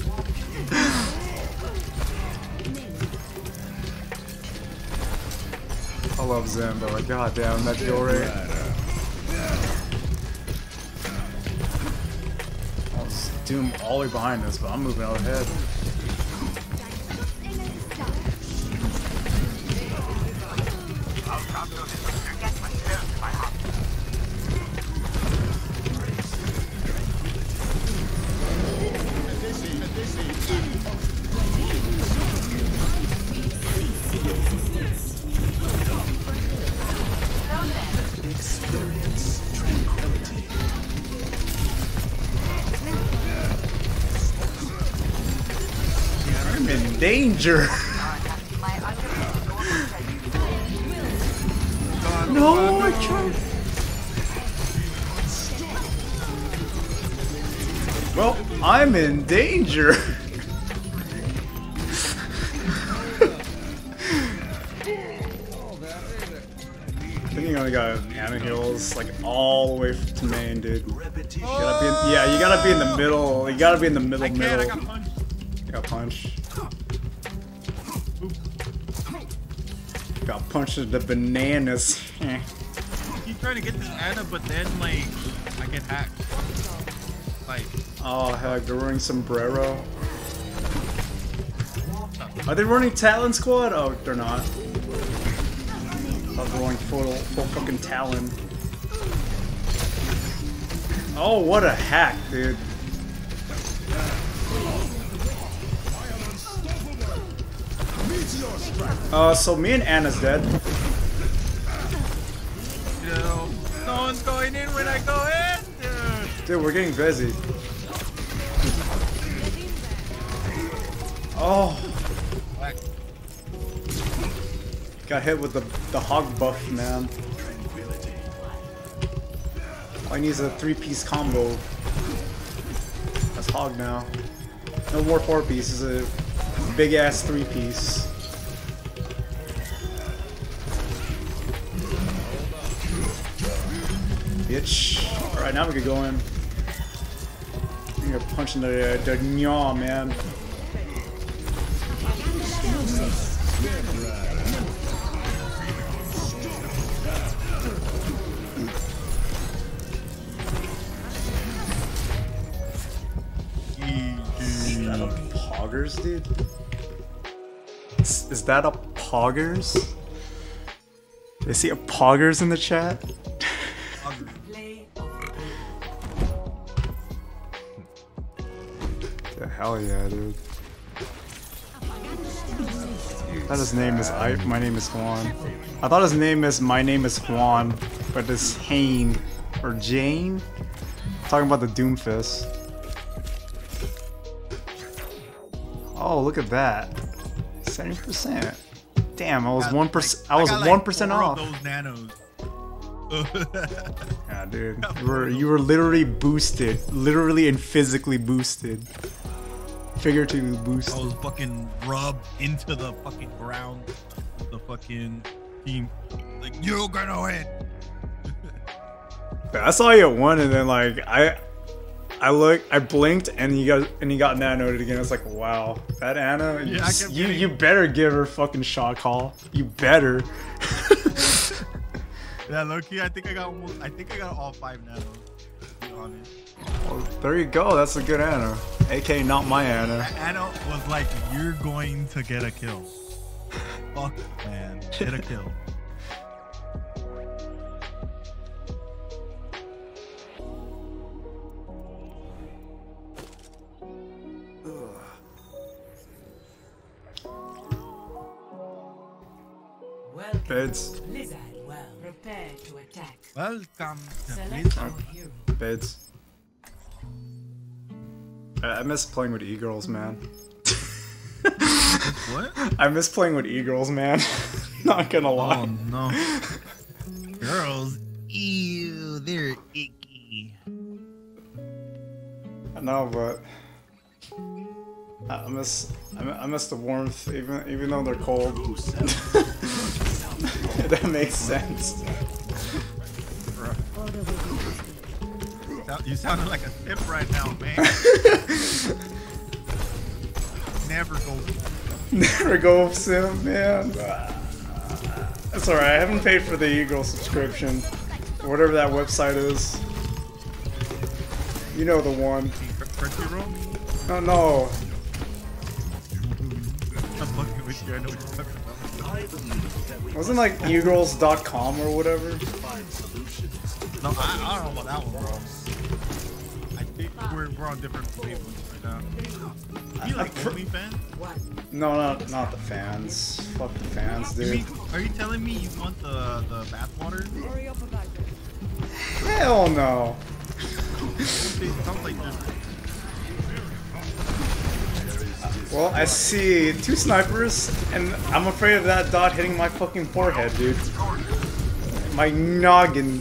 Speaker 1: love but Like, goddamn, that kill rate. I'll doom way behind this, but I'm moving out ahead.
Speaker 7: Unlimited door protection.
Speaker 1: No, I tried. Well, I'm in danger. I think you only got Ana Hills like all the way to main, dude. You gotta be in, yeah, you gotta be in the middle. You gotta be in the middle,
Speaker 6: I
Speaker 1: middle.
Speaker 6: I got punched.
Speaker 1: You got punched. In the bananas.
Speaker 6: I keep trying to get this Ana, but then like I get hacked. Like
Speaker 1: oh heck, they're running sombrero. Are they running Talon Squad? Oh, they're not. They're going full, full fucking Talon. Oh, what a hack, dude. Uh, so me and Ana's dead.
Speaker 6: know, no one's going in when I go in. Dude.
Speaker 1: Dude, we're getting busy. Oh, got hit with the the hog buff, man. All I need is a three-piece combo. That's hog now. No more four piece. It's a big ass Bitch. Alright, now we can go in. You're punching the, uh, the gnaw, man. Is that a poggers, dude? Is, is that a poggers? They see a poggers in the chat? Hell yeah, dude. thought his name is I. My name is Juan. I thought his name is My name is Juan, but it's Hane or Jane. Talking about the Doomfist. Oh, look at that. Seventy percent. Damn, I was one. I was one percent off.
Speaker 6: Those nanos.
Speaker 1: Yeah, dude. You were you were literally boosted, literally and physically boosted, figuratively
Speaker 6: boost.
Speaker 1: I
Speaker 6: was fucking rubbed into the fucking ground. of The fucking team. Like you're gonna win.
Speaker 1: I saw you at one, and then like I, I look, I blinked, and he got and he got nanoed again. I was like, wow, that Ana, you,
Speaker 6: Yeah, I kept
Speaker 1: you, you better give her fucking shot call. You better.
Speaker 6: Yeah, Loki. I think I got almost. I think I got all five nanos. To be honest.
Speaker 1: Well, there you go. That's a good Ana. AK, not my Ana.
Speaker 6: Ana was like, "You're going to get a kill." Fuck, man, get a kill.
Speaker 1: Beds.
Speaker 4: to Blizzard Prepare to attack.
Speaker 6: Welcome to Blizzard.
Speaker 1: Beds. I, miss playing with e-girls, man.
Speaker 6: What?
Speaker 1: I miss playing with e-girls, man. not gonna oh, lie.
Speaker 6: Oh no. Girls, ew, they're icky.
Speaker 1: I know, but I miss I I miss the warmth, even even though they're cold. that makes sense.
Speaker 6: Sound- You sounded like a tip right now, man. Never go.
Speaker 1: Never go sim, man. That's alright. I haven't paid for the Eagle subscription, whatever that website is. You know the one.
Speaker 6: Crunchyroll?
Speaker 1: No, no.
Speaker 6: I'm fucking with you. I know what you're talking about.
Speaker 8: I believe that we
Speaker 1: Wasn't like egirls.com or whatever.
Speaker 6: No, I, I don't know about that one, bro. We're, we're on different wavelengths right now. You like OnlyFans?
Speaker 1: No, not not the fans. Fuck the fans,
Speaker 6: You
Speaker 1: dude.
Speaker 6: mean, are you telling me you want the the bathwater?
Speaker 5: Hurry up about it.
Speaker 1: Hell no.
Speaker 6: It sounds like just
Speaker 1: Well, I see two snipers, and I'm afraid of that dot hitting my fucking forehead, dude. My noggin.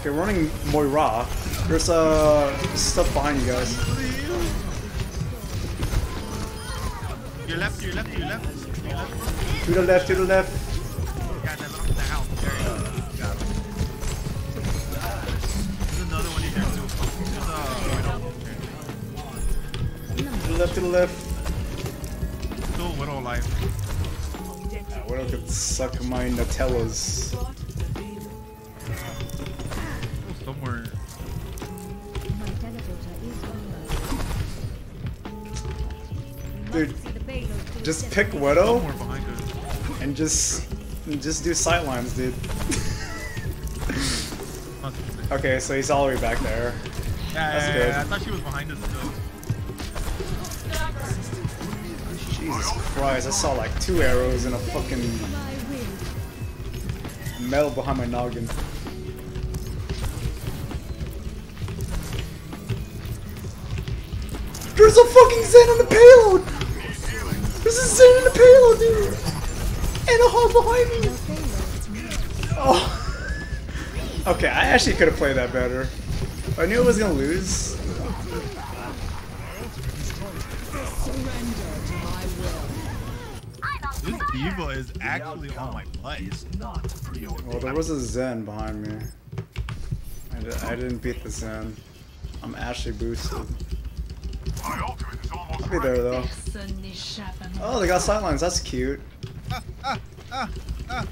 Speaker 1: Okay, we're running Moira. There's uh stuff behind you guys.
Speaker 6: Your left, your left, your left. Your left.
Speaker 1: To the left, to the left.
Speaker 6: Yeah, the house. There you go. Got him. There's another one in here too. There's a
Speaker 1: To the left, to the left.
Speaker 6: Still widow alive.
Speaker 1: Yeah, Widow could suck my Nutellas. Dude,
Speaker 5: See the payload to
Speaker 1: just pick Widow
Speaker 6: Somewhere behind us.
Speaker 1: and just and just do sightlines, dude.
Speaker 6: Not too bad.
Speaker 1: Okay, so he's all the way back there.
Speaker 6: Yeah,
Speaker 1: That's
Speaker 6: yeah,
Speaker 1: good.
Speaker 6: yeah, I thought she was behind us still.
Speaker 1: Jesus Christ, I saw like two arrows and a fucking metal behind my noggin. There's a fucking Zen on the payload! There's a Zen on the payload, dude! And a hog behind me! Oh. Okay, I actually could have played that better. I knew I was gonna lose.
Speaker 5: Surrender to my will.
Speaker 6: This D.Va is actually on my butt.
Speaker 1: Well, there was a Zen behind me. I, di- I didn't beat the Zen. I'm actually boosted.
Speaker 2: My ultimate is almost
Speaker 1: I'll be there though. Oh, they got sidelines. That's cute.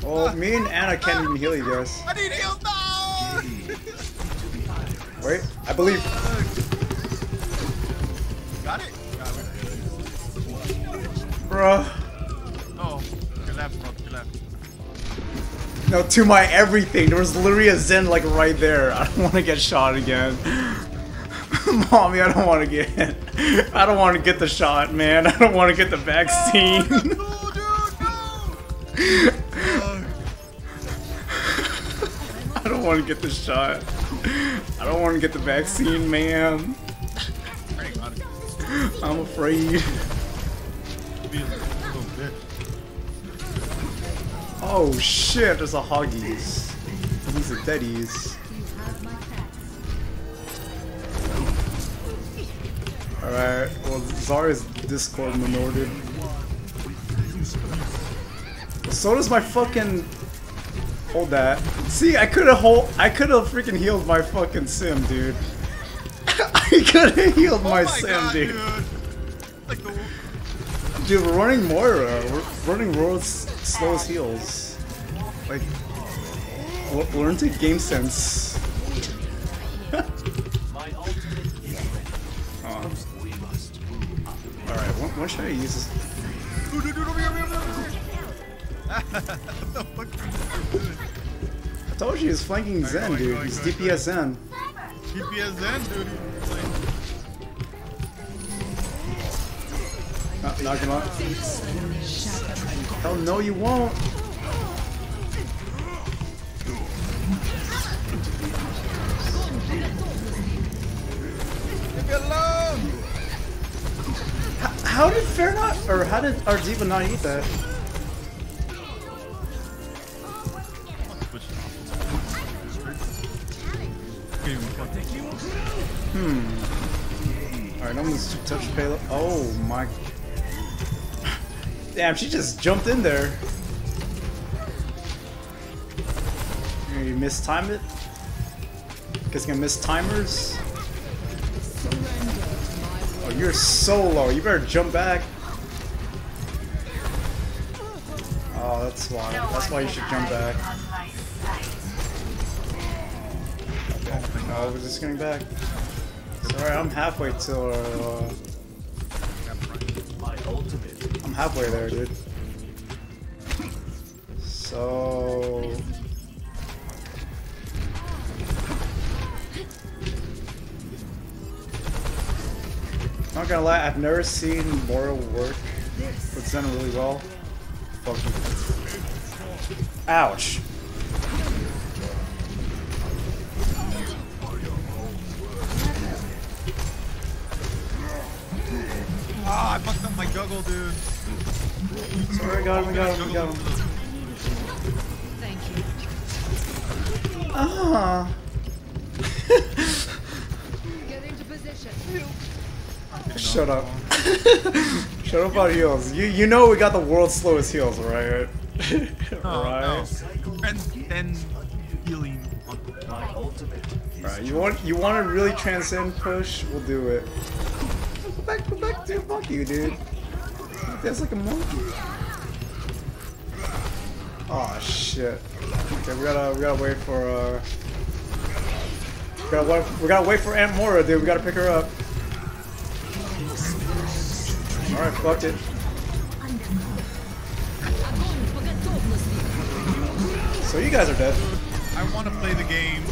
Speaker 1: Well, me and Ana can't even heal you guys.
Speaker 6: I need heals now!
Speaker 1: Wait, I believe.
Speaker 6: Got it? Got it.
Speaker 1: Bruh.
Speaker 6: Oh, your left, bro, your left.
Speaker 1: No, to my everything. There was literally a Zen like right there. I don't want to get shot again. Mommy, I don't want to get. I don't want to get the shot, man. I don't want to get the vaccine.
Speaker 6: No, dude, no!
Speaker 1: I don't want to get the shot. I don't want to get the vaccine, man.
Speaker 6: Already got it.
Speaker 1: I'm afraid.
Speaker 6: Be a little bitch.
Speaker 1: Oh shit, there's a Hoggies. These are deadies. Alright, well, Zarya's Discord minorted. So does my fucking. Hold that. See, I could have hold. I could have freaking healed my fucking sim, dude. I could have healed my,
Speaker 6: oh my
Speaker 1: sim,
Speaker 6: god,
Speaker 1: dude.
Speaker 6: dude. Like the
Speaker 1: Dude, we're running Moira. We're running Royal s- slowest heals. Like, learn to game sense. When should I use this?
Speaker 6: Dude, dude, dude, over here, over here, over here. what the fuck are you doing?
Speaker 1: I told you he's flanking Zen,
Speaker 6: go,
Speaker 1: dude.
Speaker 6: go,
Speaker 1: He's
Speaker 6: go,
Speaker 1: DPS Zen.
Speaker 6: DPS Zen, dude.
Speaker 1: Knock, knock him out. Hell no, you won't.
Speaker 6: leave me alone!
Speaker 1: How did Fair not, or how did our D.Va not eat that?
Speaker 6: It.
Speaker 1: Alright, no one's touched payload. Oh my. Damn, she just jumped in there. You mistimed it? Guess gonna miss timers? You're so low. You better jump back. Oh, that's why. That's why you should jump back. Okay. No, we're just getting back. Sorry, I'm halfway till. Uh, I'm halfway there, dude. So. I'm not gonna lie, I've never seen Moira work It's done really well. Fucking. Ouch.
Speaker 6: Ah, I fucked up my juggle, dude.
Speaker 1: Sorry, got him, we got him, we got him.
Speaker 5: Thank you.
Speaker 1: Ah.
Speaker 5: Get into position.
Speaker 1: Shut up. Shut up about heals. You you know we got the world's slowest heals, right? Right.
Speaker 6: no. And then healing. on-
Speaker 1: Right. You want you want to really transcend push? We'll do it. Go back, go back, dude. Fuck you, dude. That's like a monkey. Oh shit. Okay, we gotta we gotta wait for uh. We gotta wait, we gotta wait for Aunt Moira, dude. We gotta pick her up. All right, fuck it. So you guys are dead.
Speaker 6: I want to play the game.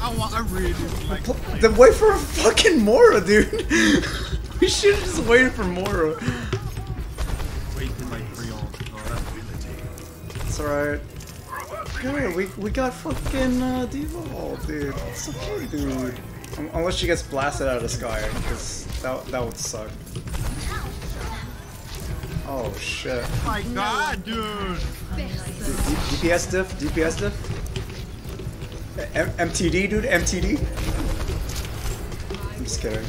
Speaker 6: I want. I really like.
Speaker 1: Then wait for fucking Moira, dude. we should have just waited for Moira.
Speaker 6: Wait for my ult. Oh, that's
Speaker 1: It's alright. Good, we, we got fucking uh, Devolve, dude. It's okay, dude. Um, unless she gets blasted out of the sky, because that, that would suck. Oh shit.
Speaker 6: Oh my god, dude.
Speaker 1: DPS diff? DPS diff? M- MTD, dude? MTD? I'm just kidding.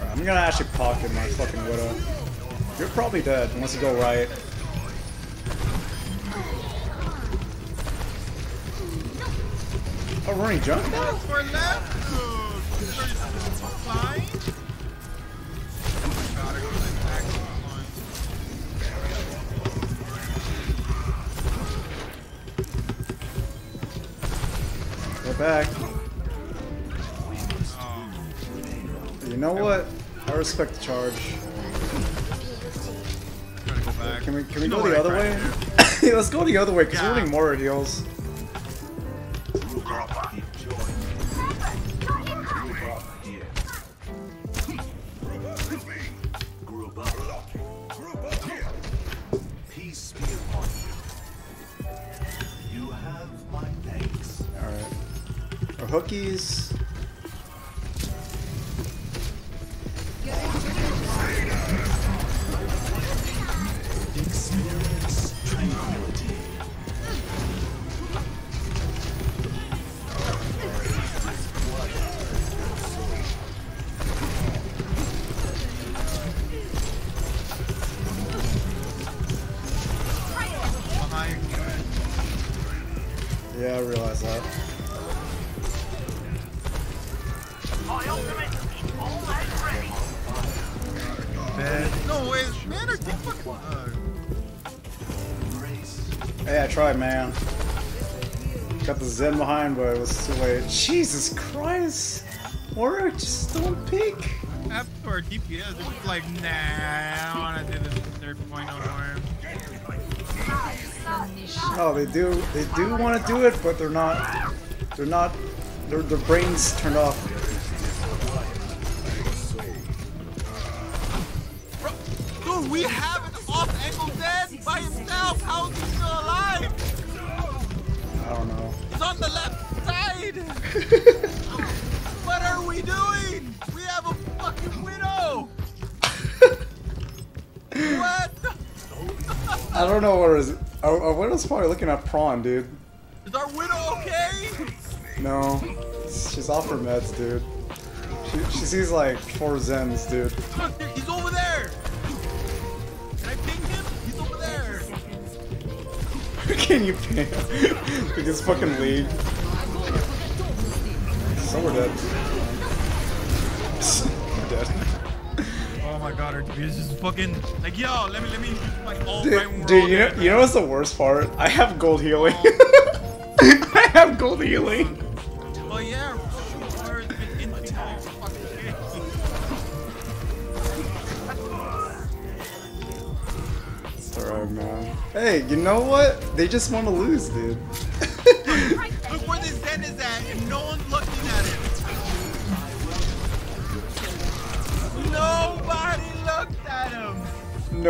Speaker 1: I'm gonna actually pocket my fucking Widow. You're probably dead unless you go right. Oh, running jump now?
Speaker 6: For left. Fine. God, I couldn't attack someone.
Speaker 1: Go back. You know what? I respect the charge.
Speaker 6: Back.
Speaker 1: Can we can we go the other way? Let's go the other way because
Speaker 6: Yeah.
Speaker 1: we're running more heals.
Speaker 8: Group up. Group
Speaker 1: I realize that.
Speaker 2: My ultimate is almost ready.
Speaker 6: Dead. No, wait, man, are you fucking. Uh,
Speaker 1: Hey, I tried, man. Got the Zen behind, but it was too late. Jesus Christ! Warrior, just don't pick.
Speaker 6: after our DPS, it's just like, nah, I don't want to do this third point no
Speaker 1: they do. They do want to do it, but they're not. They're not. Their their brains turned off.
Speaker 6: Bro, dude, we have an off angle dead by himself. How is he still alive?
Speaker 1: I don't know.
Speaker 6: He's on the left side. what are we doing? We have a fucking widow. what?
Speaker 1: I don't know what is. Our, our widow's probably looking at prawn, dude.
Speaker 6: Is our widow okay?
Speaker 1: No, she's off her meds, dude. She, she sees like four Zens, dude.
Speaker 6: Look, he's over there. Can I ping him? He's over there.
Speaker 1: Can you pay him? With this fucking leave. So we're dead.
Speaker 6: My god, our DPS is fucking like, yo, let me let me my ult
Speaker 1: Dude,
Speaker 6: right
Speaker 1: dude you know you know what's the worst part? I have gold healing. Oh. I have gold healing.
Speaker 6: Well, yeah, shoot, where it's been in the fucking game.
Speaker 1: It's alright, man. Hey, you know what? They just want to lose, dude.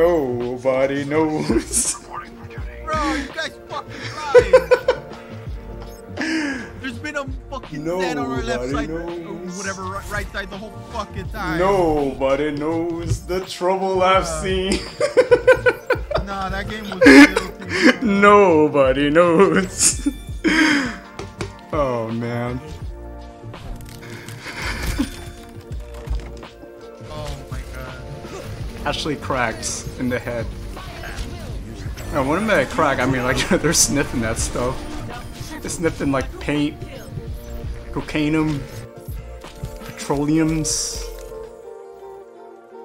Speaker 6: Nobody
Speaker 1: knows.
Speaker 2: Reporting for duty.
Speaker 6: Bro, you guys fucking lied. There's been a fucking dead on our left
Speaker 1: Nobody
Speaker 6: side,
Speaker 1: knows.
Speaker 6: or whatever, right, right side the whole fucking time.
Speaker 1: Nobody knows the trouble I've
Speaker 6: Uh,
Speaker 1: seen.
Speaker 6: Nah, that game was guilty.
Speaker 1: Nobody knows. oh man. Actually cracked in the head. No, when I mean crack, I mean like they're sniffing that stuff. They're sniffing like paint, cocainum, petroleums,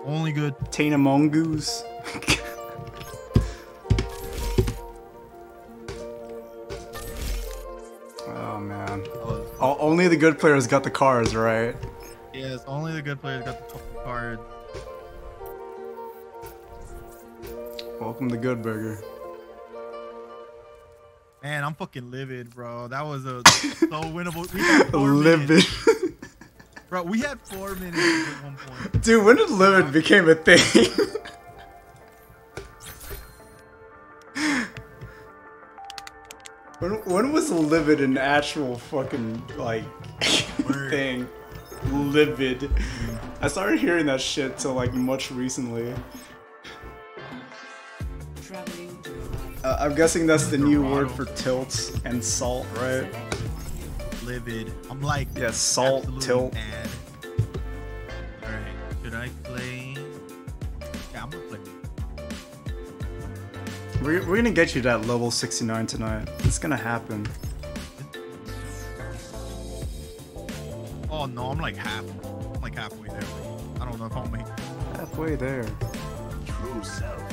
Speaker 6: Only good.
Speaker 1: Tainamongoose. oh man. Only the good players got the cars, right?
Speaker 6: Yes, only the good players got the fucking
Speaker 1: Welcome to Good Burger.
Speaker 6: Man, I'm fucking livid, bro. That was a so winnable. We
Speaker 1: Livid.
Speaker 6: Bro, we had four minutes at one point.
Speaker 1: Dude, when did Livid became a thing? when, when was Livid an actual fucking, like, thing? Livid. I started hearing that shit till, like, much recently. Uh, I'm guessing that's the new word for tilts and salt, right?
Speaker 6: Livid. I'm like,
Speaker 1: Yeah, salt, tilt.
Speaker 6: mad. Alright, should I play? Yeah, I'm gonna play.
Speaker 1: We're, we're gonna get you that level 69 tonight. It's gonna happen.
Speaker 6: Oh no, I'm like half. I'm like halfway there, bro. I don't know if I'll make.
Speaker 1: Halfway there.
Speaker 8: True self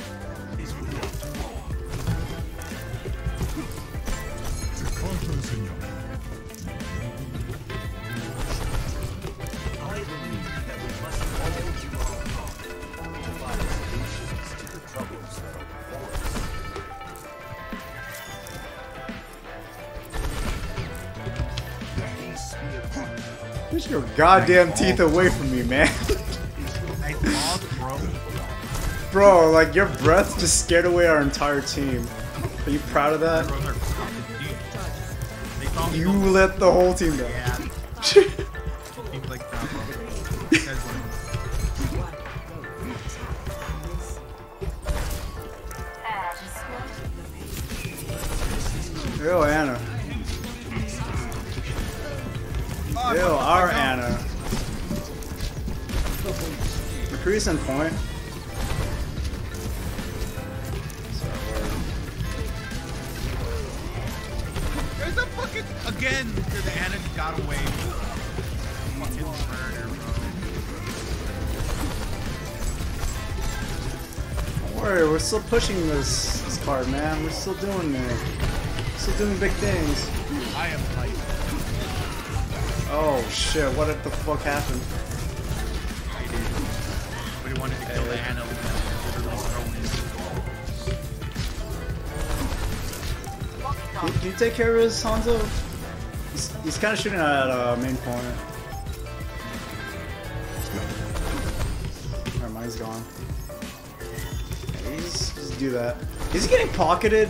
Speaker 1: Get your goddamn teeth away from me, man.
Speaker 6: Bro,
Speaker 1: like your breath just scared away our entire team. Are you proud of that? You
Speaker 6: go-
Speaker 1: let the whole team down.
Speaker 6: Yeah. Seems like that, bro. You guys win.
Speaker 1: Ew, Ana.
Speaker 6: Oh,
Speaker 1: Ew, our. Ana. Increase in point.
Speaker 6: There's a fucking again. The Ana got away. Fucking murder, bro.
Speaker 1: Don't worry, we're still pushing this, this card, man. We're still doing it. Still doing big things.
Speaker 6: I am like,
Speaker 1: Oh shit, what the fuck happened?
Speaker 6: I did. We wanted to kill the Ana.
Speaker 1: Can, can you take care of his Hanzo? He's, he's kind of shooting at uh, main point. Never mind, he's gone. Yeah, he's, just do that. He's getting pocketed?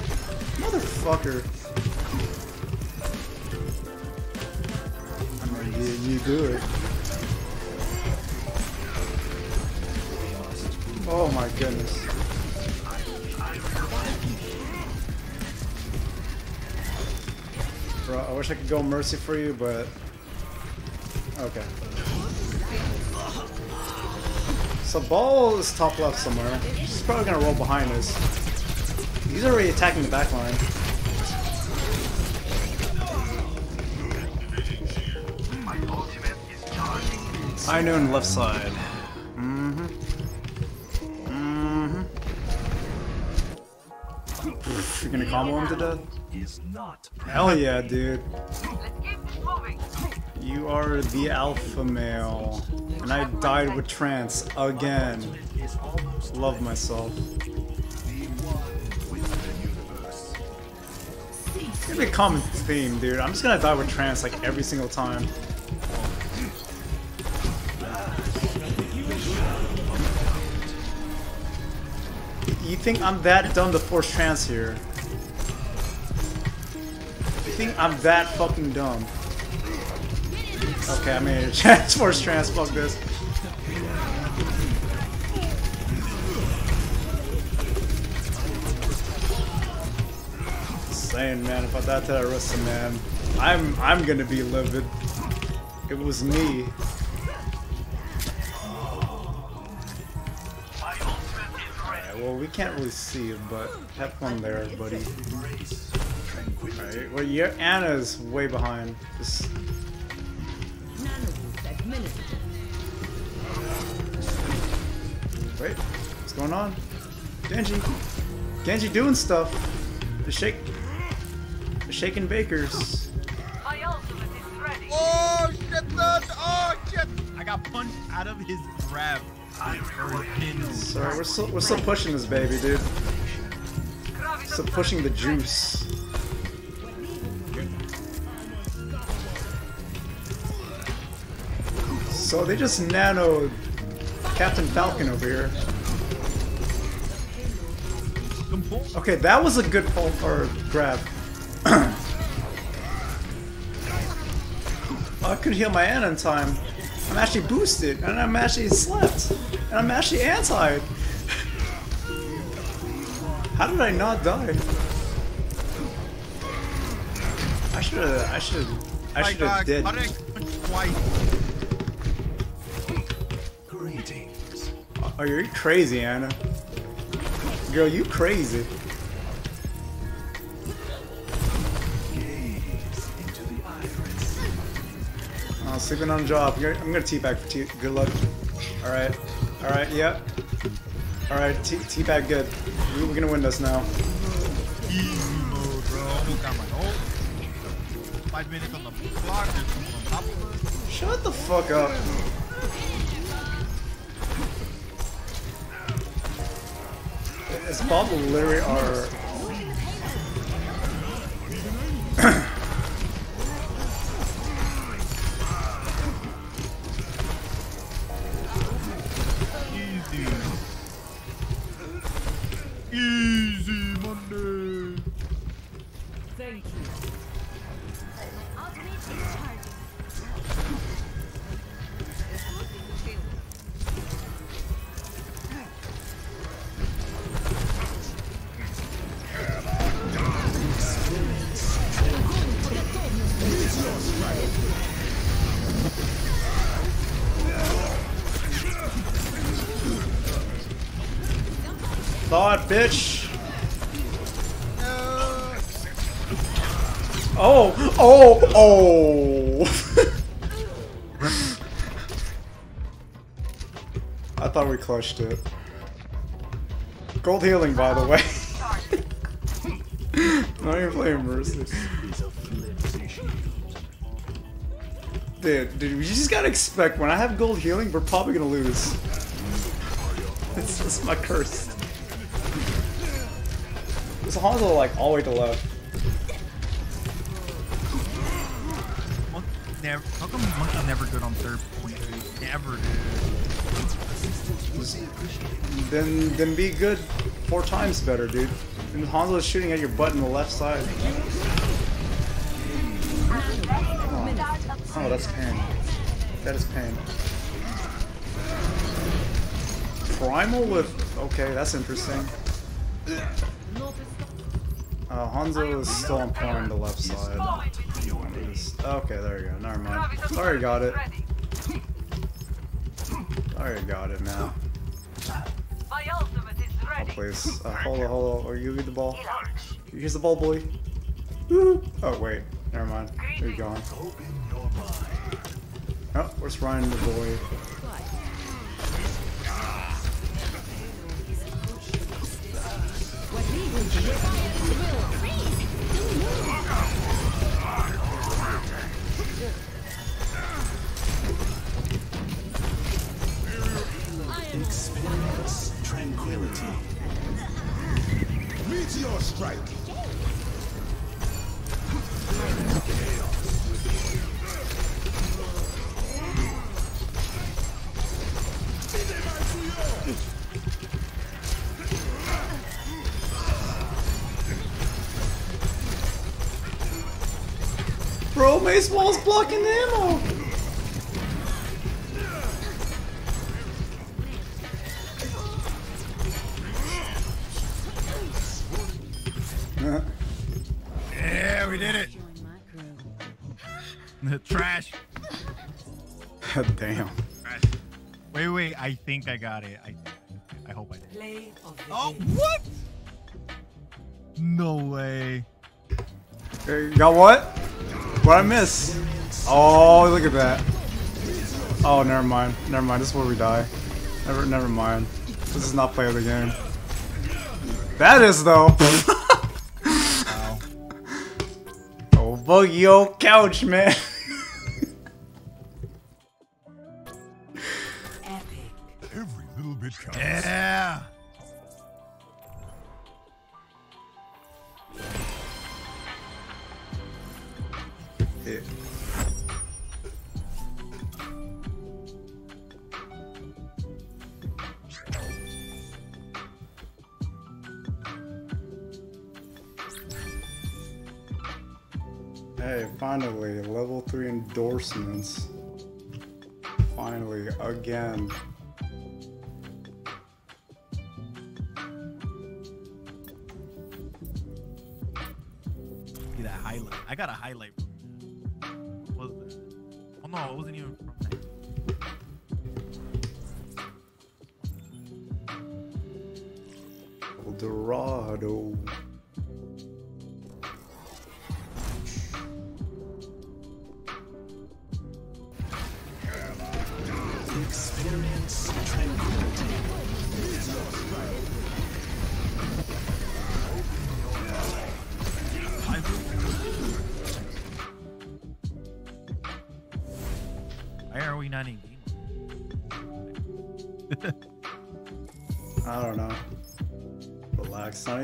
Speaker 1: Motherfucker. I mean, you, you do it. Oh my goodness. Bro, I wish I could go mercy for you, but okay. So ball is top left somewhere. He's probably gonna roll behind us. He's already attacking the back line. I know on left side. Mm-hmm. Mm-hmm. You're gonna combo him to death?
Speaker 8: Is not
Speaker 1: Hell yeah, dude.
Speaker 7: Let's keep moving.
Speaker 1: You are the alpha male. And I died with trance again. Love myself.
Speaker 8: the one with the universe.
Speaker 1: It's gonna be a common theme, dude. I'm just gonna die with trance like every single time. You think I'm that dumb to force trance here? Think I'm that fucking dumb? Okay, I made a chance force trance. Fuck this. Saying, man, if I died to that Rissa, man, I'm I'm gonna be livid. It was me. Well, we can't really see it, but have fun there, buddy. Alright, well, your Ana's way behind. Just
Speaker 5: Nanoboost administered.
Speaker 1: wait, what's going on? Genji, Genji doing stuff. The shake, the shaking bakers.
Speaker 7: My ultimate is ready.
Speaker 6: Oh shit! Son. Oh shit! I got punched out of his grab. Or pin.
Speaker 1: Sorry, we're still we're still pushing this baby, dude. Still pushing the juice. So they just nano Captain Falcon over here. Okay, that was a good pull or grab. I could heal my Ana in time. I'm actually boosted, and I'm actually slept, and I'm actually anti. How did I not die? I should have. I should. I should have did. Oh, you're crazy, Ana. Girl, you crazy.
Speaker 2: Gaze into the.
Speaker 1: Oh, sleeping on job. I'm gonna teabag for tea. Good luck. All right. All right. Yep. All right. Tea teabag. Good. We- We're gonna win this now.
Speaker 6: Easy mode, bro. Almost got my ult. Five minutes on the clock. There's someone on top of us.
Speaker 1: Shut the fuck up. Is Bob literally our? oh. I thought we clutched it. Gold healing, by the way. Not even playing Mercy. Dude, dude, we just gotta expect when I have gold healing, we're probably gonna lose. It's just my curse. This Hanzo like all the way to left.
Speaker 6: Never. How come Monkey's never good on third point? Never, dude.
Speaker 1: Then then be good four times better, dude. And Hanzo is shooting at your butt in the left side. Oh, that's pain. That is pain. Primal with okay, that's interesting. Uh, Hanzo is still on on the left side. Just- Okay, there you go. Never mind. Already got it.
Speaker 7: Ready.
Speaker 1: Already got it now.
Speaker 7: My ultimate is
Speaker 1: Oh, please. Uh, hold on, hold on. Or you get the ball. Here's the ball, boy. Oh, wait. Never mind. There you going.
Speaker 2: Open your mind.
Speaker 1: Oh, where's Ryan the boy?
Speaker 5: What needs to will.
Speaker 1: Mace Ball's blocking the ammo!
Speaker 6: Yeah, we did it.
Speaker 5: Join my crew.
Speaker 6: Trash.
Speaker 1: Damn.
Speaker 6: Trash. Wait, wait. I think I got it. I, I hope I did.
Speaker 4: Play of the
Speaker 6: Oh,
Speaker 4: game.
Speaker 6: what? No way.
Speaker 1: Hey, Got what? What I miss? Oh, look at that. Oh, never mind. Never mind. This is where we die. Never, never mind. This is not play of the game. That is though. Oh, boogie old couch, man.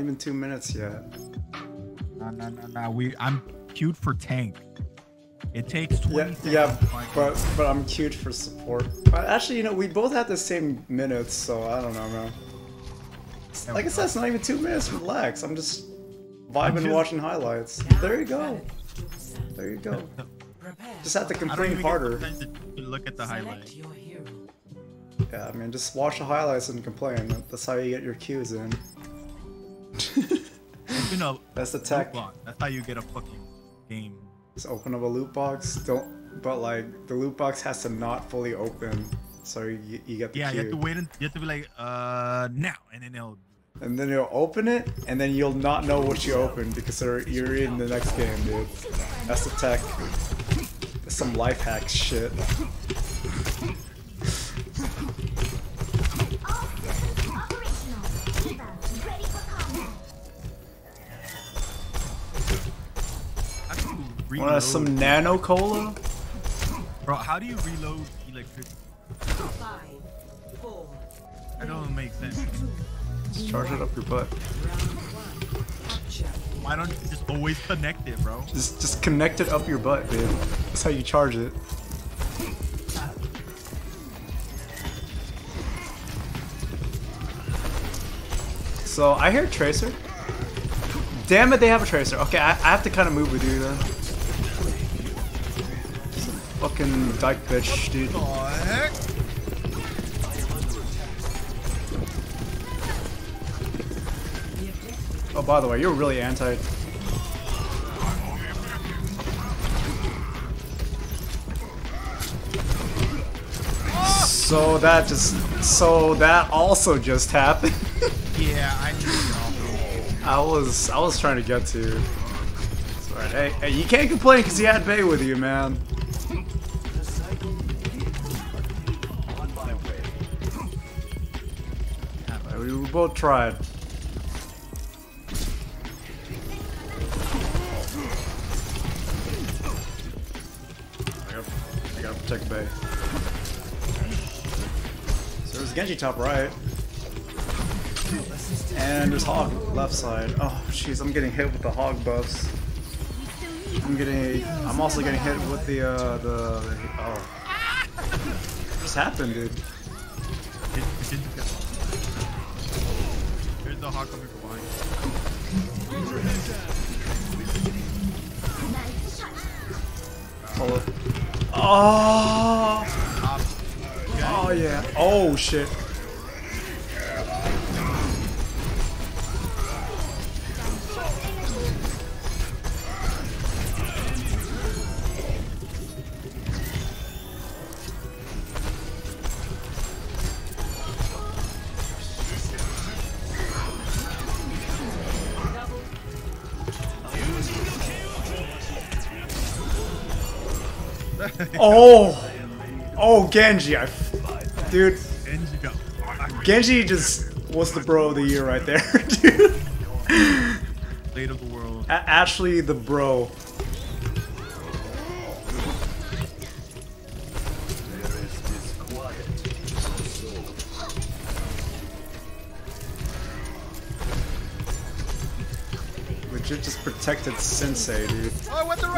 Speaker 6: Even
Speaker 1: two minutes yet.
Speaker 6: Nah, nah, nah, nah. We, I'm queued for tank. It takes 20
Speaker 1: Yeah,
Speaker 6: seconds
Speaker 1: yeah,
Speaker 6: to find
Speaker 1: but but I'm cute for support. But actually, you know, we both had the same minutes, so I don't know, man.
Speaker 6: There
Speaker 1: Like I said, it's not even two minutes. Relax. I'm just vibing,
Speaker 6: just-
Speaker 1: watching highlights. There you go. There you go. Just have to complain harder.
Speaker 6: to look at the
Speaker 4: Select
Speaker 6: highlight.
Speaker 4: your hero.
Speaker 1: Yeah, I mean, just watch the highlights and complain. That's how you get your cues in.
Speaker 6: Open a
Speaker 1: That's the tech.
Speaker 6: box. That's how you get a fucking game.
Speaker 1: Just open up a loot box. Don't, but like the loot box has to not fully open, so you, you get the
Speaker 6: Yeah,
Speaker 1: cue.
Speaker 6: you have to wait. And, you have to be like, uh, now, and then it'll.
Speaker 1: And then you'll open it, and then you'll not know what you opened because you're, you're in the next game, dude. That's the tech. That's some life hack shit.
Speaker 6: Reload?
Speaker 1: Want some nano cola?
Speaker 6: Bro, how do you reload electricity?
Speaker 4: Five, four,
Speaker 6: That don't make sense.
Speaker 1: Just charge it up your butt.
Speaker 4: round one. Capture.
Speaker 6: Why don't you just always connect it, bro?
Speaker 1: Just just connect it up your butt, dude. That's how you charge it. So I hear Tracer. Damn it, they have a Tracer. Okay, I, I have to kind of move with you then. Fucking dyke bitch, dude. Oh, by the way, you're really anti. So that just, so that also just happened.
Speaker 6: Yeah, I need to get off.
Speaker 1: I was, I was trying to get to. It's alright. Hey, hey, you can't complain because you had Bay with you, man. Alright, We we both tried. I gotta, I gotta protect Bay. So there's Genji top right. And there's Hog left side. Oh, jeez, I'm getting hit with the Hog buffs. I'm getting, I'm also getting hit with the, uh, the, the oh. What just happened, dude?
Speaker 6: The hawk coming from behind.
Speaker 3: Shot.
Speaker 1: follow. Oh, oh yeah. Oh shit. Oh, oh Genji, I, f- dude,
Speaker 6: And you.
Speaker 1: Genji just was the bro of the year right there, dude.
Speaker 6: Late of the world.
Speaker 1: A- Ashley the bro. Legit just protected Sensei, dude.
Speaker 6: Oh, I went the wrong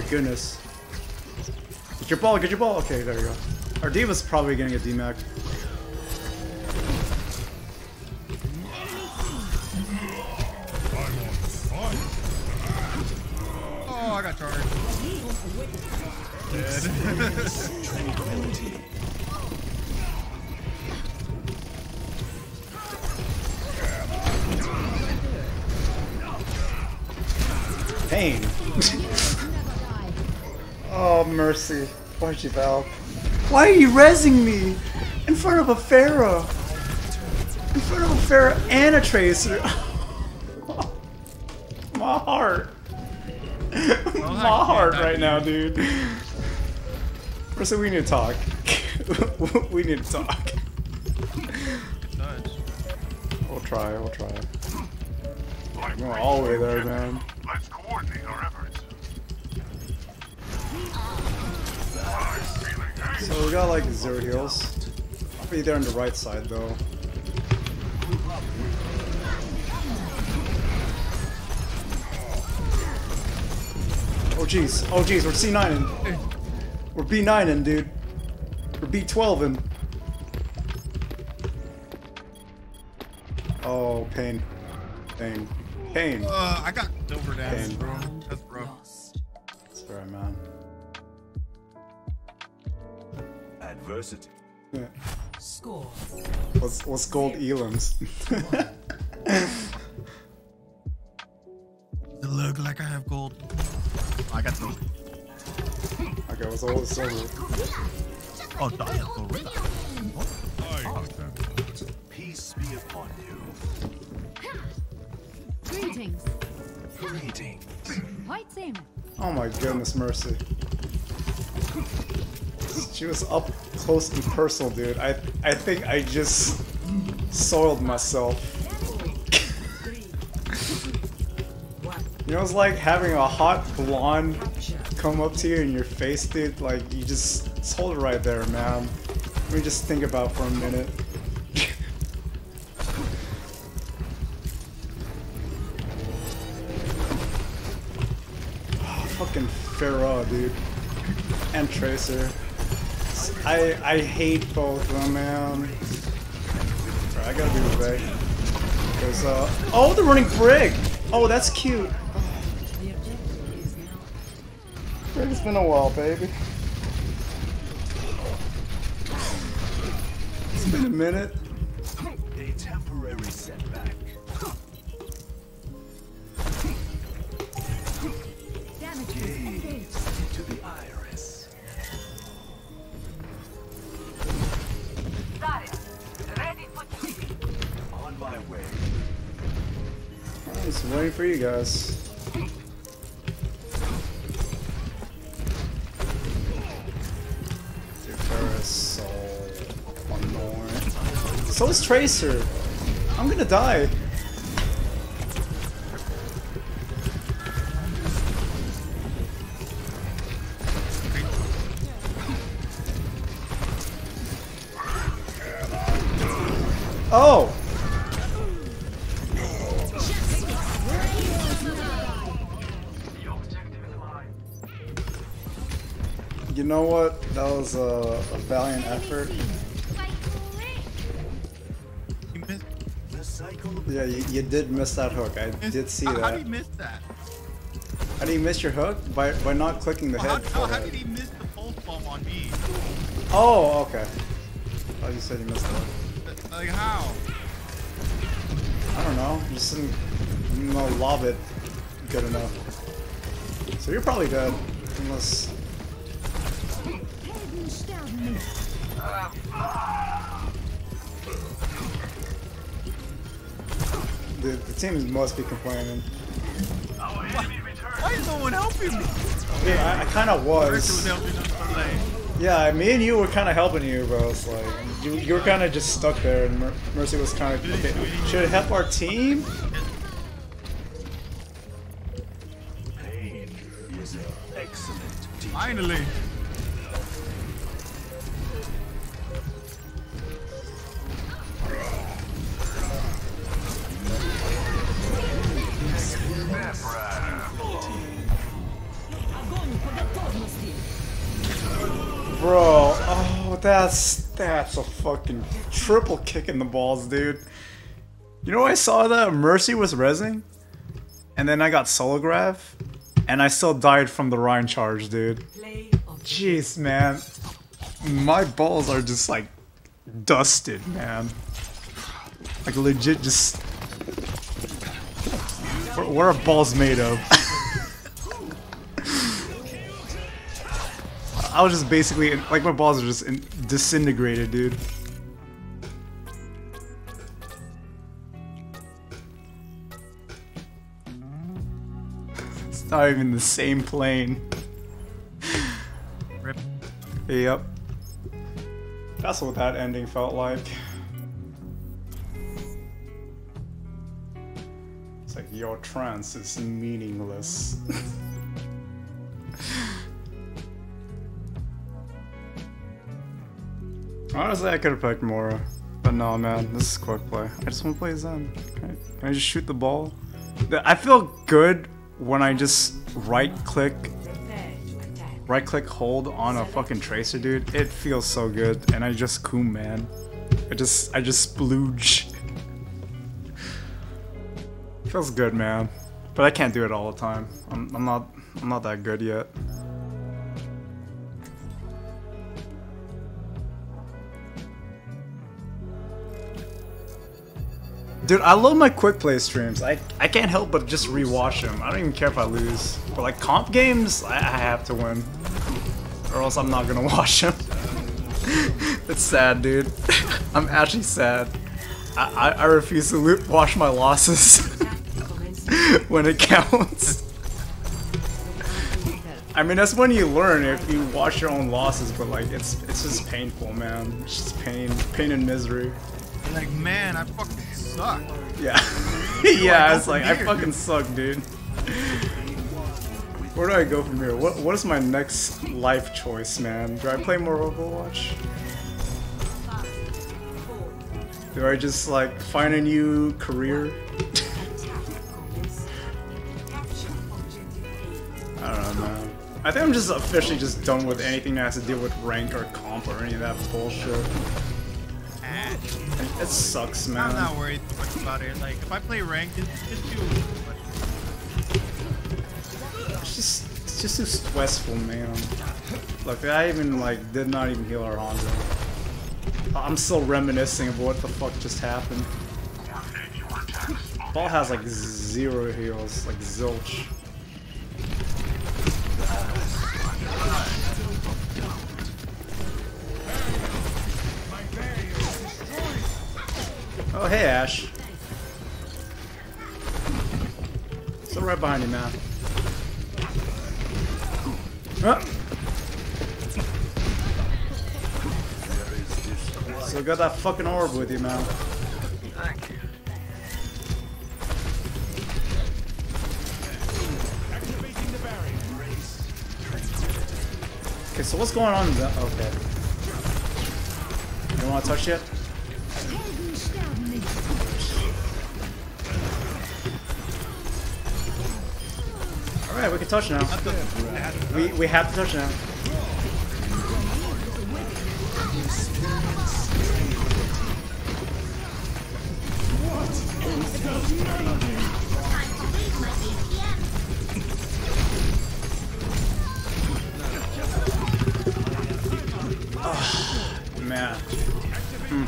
Speaker 1: my goodness. Get your ball, get your ball. Okay, there you go. Our D.Va's probably getting a DMAC. You Valve? Why are you rezzing me? In front of a Pharah. In front of a Pharah and a Tracer. My heart. My heart right now, dude. Mercy, we need to talk. we need to talk. We'll try, we'll try.
Speaker 2: I'm
Speaker 1: Going all the way there, man. Got like zero heals. I'll be there on the right side though. Oh jeez, oh jeez, we're C9 in. We're B9 in, dude. We're B12 in. Oh, pain. Pain. Pain.
Speaker 6: Uh, I got over damage,
Speaker 1: Pain.
Speaker 8: Adversity.
Speaker 1: Yeah.
Speaker 4: Score.
Speaker 1: What's, what's gold elims?
Speaker 6: It look like I have gold. I got silver.
Speaker 1: okay, what's all the silver?
Speaker 6: Oh, that's silver.
Speaker 8: Peace be upon you.
Speaker 5: Greetings.
Speaker 8: Greetings.
Speaker 5: Quite same.
Speaker 1: Oh my goodness, Mercy. She was up close and personal, dude. I I think I just soiled myself. You know, it's like having a hot blonde come up to you in your face, dude. Like, you just, just hold it right there, man. Let me just think about for a minute. Fucking Pharah, dude. And Tracer. I I hate both of them, man. Alright, I gotta be right. Cause, uh, oh, they're running Brig! Oh, that's cute.
Speaker 4: The
Speaker 1: Brig's been a while, baby. It's been a minute. You guys. So. So is Tracer. I'm gonna die. Effort. Yeah, you, you did miss that hook. I did see
Speaker 6: how, How did he miss that?
Speaker 1: How do you miss your hook? By by not clicking the
Speaker 6: How,
Speaker 1: head.
Speaker 6: how, how did he miss the pulse bomb on me?
Speaker 1: Oh, okay. I thought you said you missed that.
Speaker 6: Like how?
Speaker 1: I don't know. You just didn't you know, lob it good enough. So you're probably dead. Unless. Team must be complaining.
Speaker 6: Why is no one helping me?
Speaker 1: Yeah, I, I kind of was.
Speaker 6: was helping us for lane.
Speaker 1: Yeah, me and you were kind of helping you, bro. It's like you, you were kind of just stuck there, and Mer- Mercy was kind of. Okay, should it help our team? Triple kick in the balls, dude. You know, I saw that Mercy was resing, and then I got solo graph, and I still died from the Rein charge, dude. Jeez, man, my balls are just like dusted, man. Like legit, just what, what are balls made of? I was just basically like my balls are just in, disintegrated, dude. Not even the same plane.
Speaker 6: Rip.
Speaker 1: Yep. That's what that ending felt like. It's like your trance is meaningless. Honestly, I could have picked Moira. But no, man, this is quick play. I just want to play Zen. Can I, can I just shoot the ball? I feel good when I just right click right click hold on a fucking tracer dude it feels so good. And i just coom man. I just i just splooge. Feels good man. But i can't do it all the time. I'm, I'm not i'm not that good yet Dude, I love my quick play streams. I, I can't help but just rewatch them. I don't even care if I lose. But like comp games, I, I have to win. Or else I'm not gonna watch them. it's sad, dude. I'm actually sad. I, I, I refuse to lo- watch my losses when it counts. I mean, that's when you learn if you watch your own losses, but like, it's it's just painful, man. It's just pain, pain and misery.
Speaker 6: Like, man, I fucking suck.
Speaker 1: Yeah. yeah, it's
Speaker 6: from
Speaker 1: like, I fucking suck, dude. Where do I go from here? What What is my next life choice, man? Do I play more Overwatch? Do I just, like, find a new career?
Speaker 4: Attack commences. Capture objective A.
Speaker 1: I don't know, man. I think I'm just officially just done with anything that has to deal with rank or comp or any of that bullshit. It sucks, man.
Speaker 6: I'm not worried too much about it. Like, if I play ranked, it's, it's too.
Speaker 1: It's just, it's just too stressful, man. Look, I even like did not even heal our Hanzo. I'm still reminiscing of what the fuck just happened. Ball has like zero heals, like zilch. Oh hey Ash. Still right behind you, man. Ah. Still got that fucking orb with you, man. Okay, so what's going on? Okay. You don't want to touch yet? Alright, we can touch now. We, we have to touch now. Oh, man. Mm.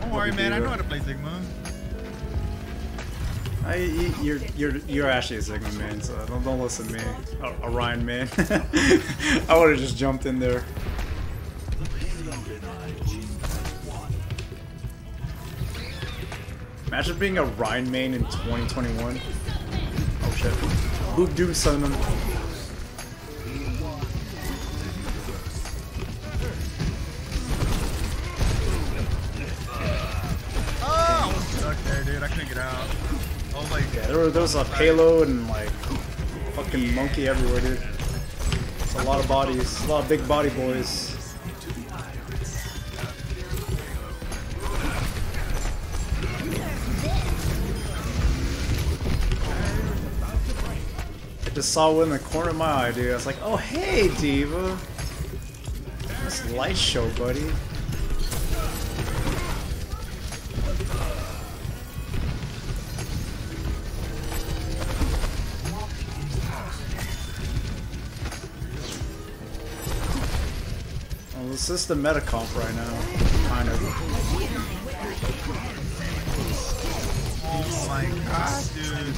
Speaker 6: Don't worry, hmm. man. I know how to play hmm. Sigma.
Speaker 1: I, you- you're you're you're actually a Sigma man, so don't don't listen to me, a, a man. I would have just jumped in there. Imagine being a Ryan main in 2021. Oh shit. Boop doop summon.
Speaker 6: Oh! Stuck there, dude. I couldn't get out. I was like,
Speaker 1: Yeah, there, were, there was a payload and like fucking monkey everywhere, dude. It's a lot of bodies, a lot of big body boys. I just saw one in the corner of my eye, dude. I was like, oh hey, D.Va. Nice light show, buddy. This is the meta comp right now, kind of.
Speaker 6: oh my god, dude.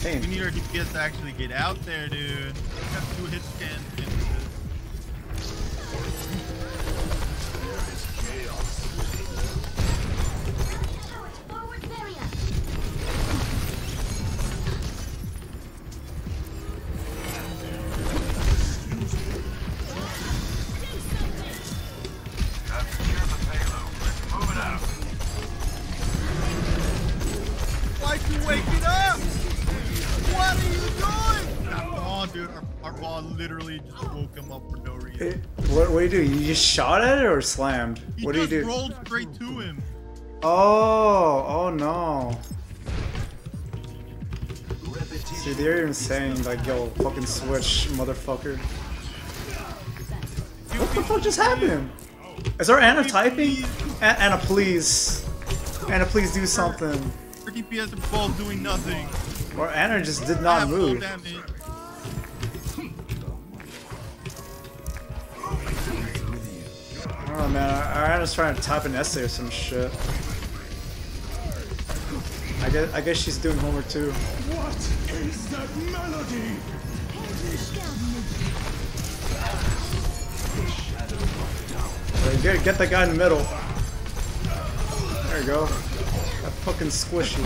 Speaker 1: Hey,
Speaker 6: We need our DPS to actually get out there, dude. We have two hit scans. Dude, ball literally just woke him up for no reason.
Speaker 1: eh, what, what do you do? You just shot at it or slammed?
Speaker 6: He
Speaker 1: What do you do?
Speaker 6: rolled straight to him.
Speaker 1: Oh, oh no. See, they're even saying like, yo, fucking switch, motherfucker. What the fuck just happened? Is our Ana typing? A- Ana, please. Ana, please do something.
Speaker 6: Our DPS both doing nothing.
Speaker 1: Or Ana just did not move. Don't know, man. Our Ana's trying to type an essay or some shit. I guess, I guess she's doing homework too. what is Hey, Get, get that guy in the middle. There you go. That fucking squishy.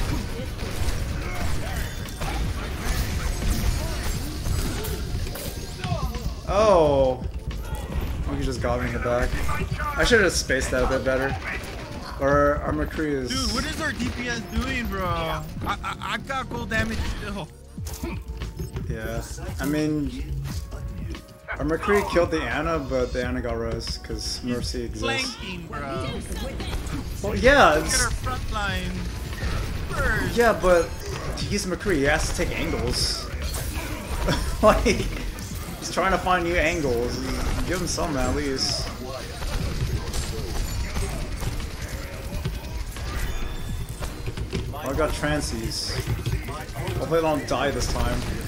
Speaker 1: Oh. He just got me in the back. I should have spaced that a bit better. Or our McCree is.
Speaker 6: Dude, what is our DPS doing, bro? I, I, I got gold damage still.
Speaker 1: Yeah. I mean, our McCree killed the Ana, but the Ana got rose because Mercy exists.
Speaker 6: Flanking, bro.
Speaker 1: Well, yeah, it's,
Speaker 6: our front line
Speaker 1: yeah, but he's McCree. He has to take angles. like, he's trying to find new angles. Give him some at least. Oh, I got transies. Hopefully I don't die this time.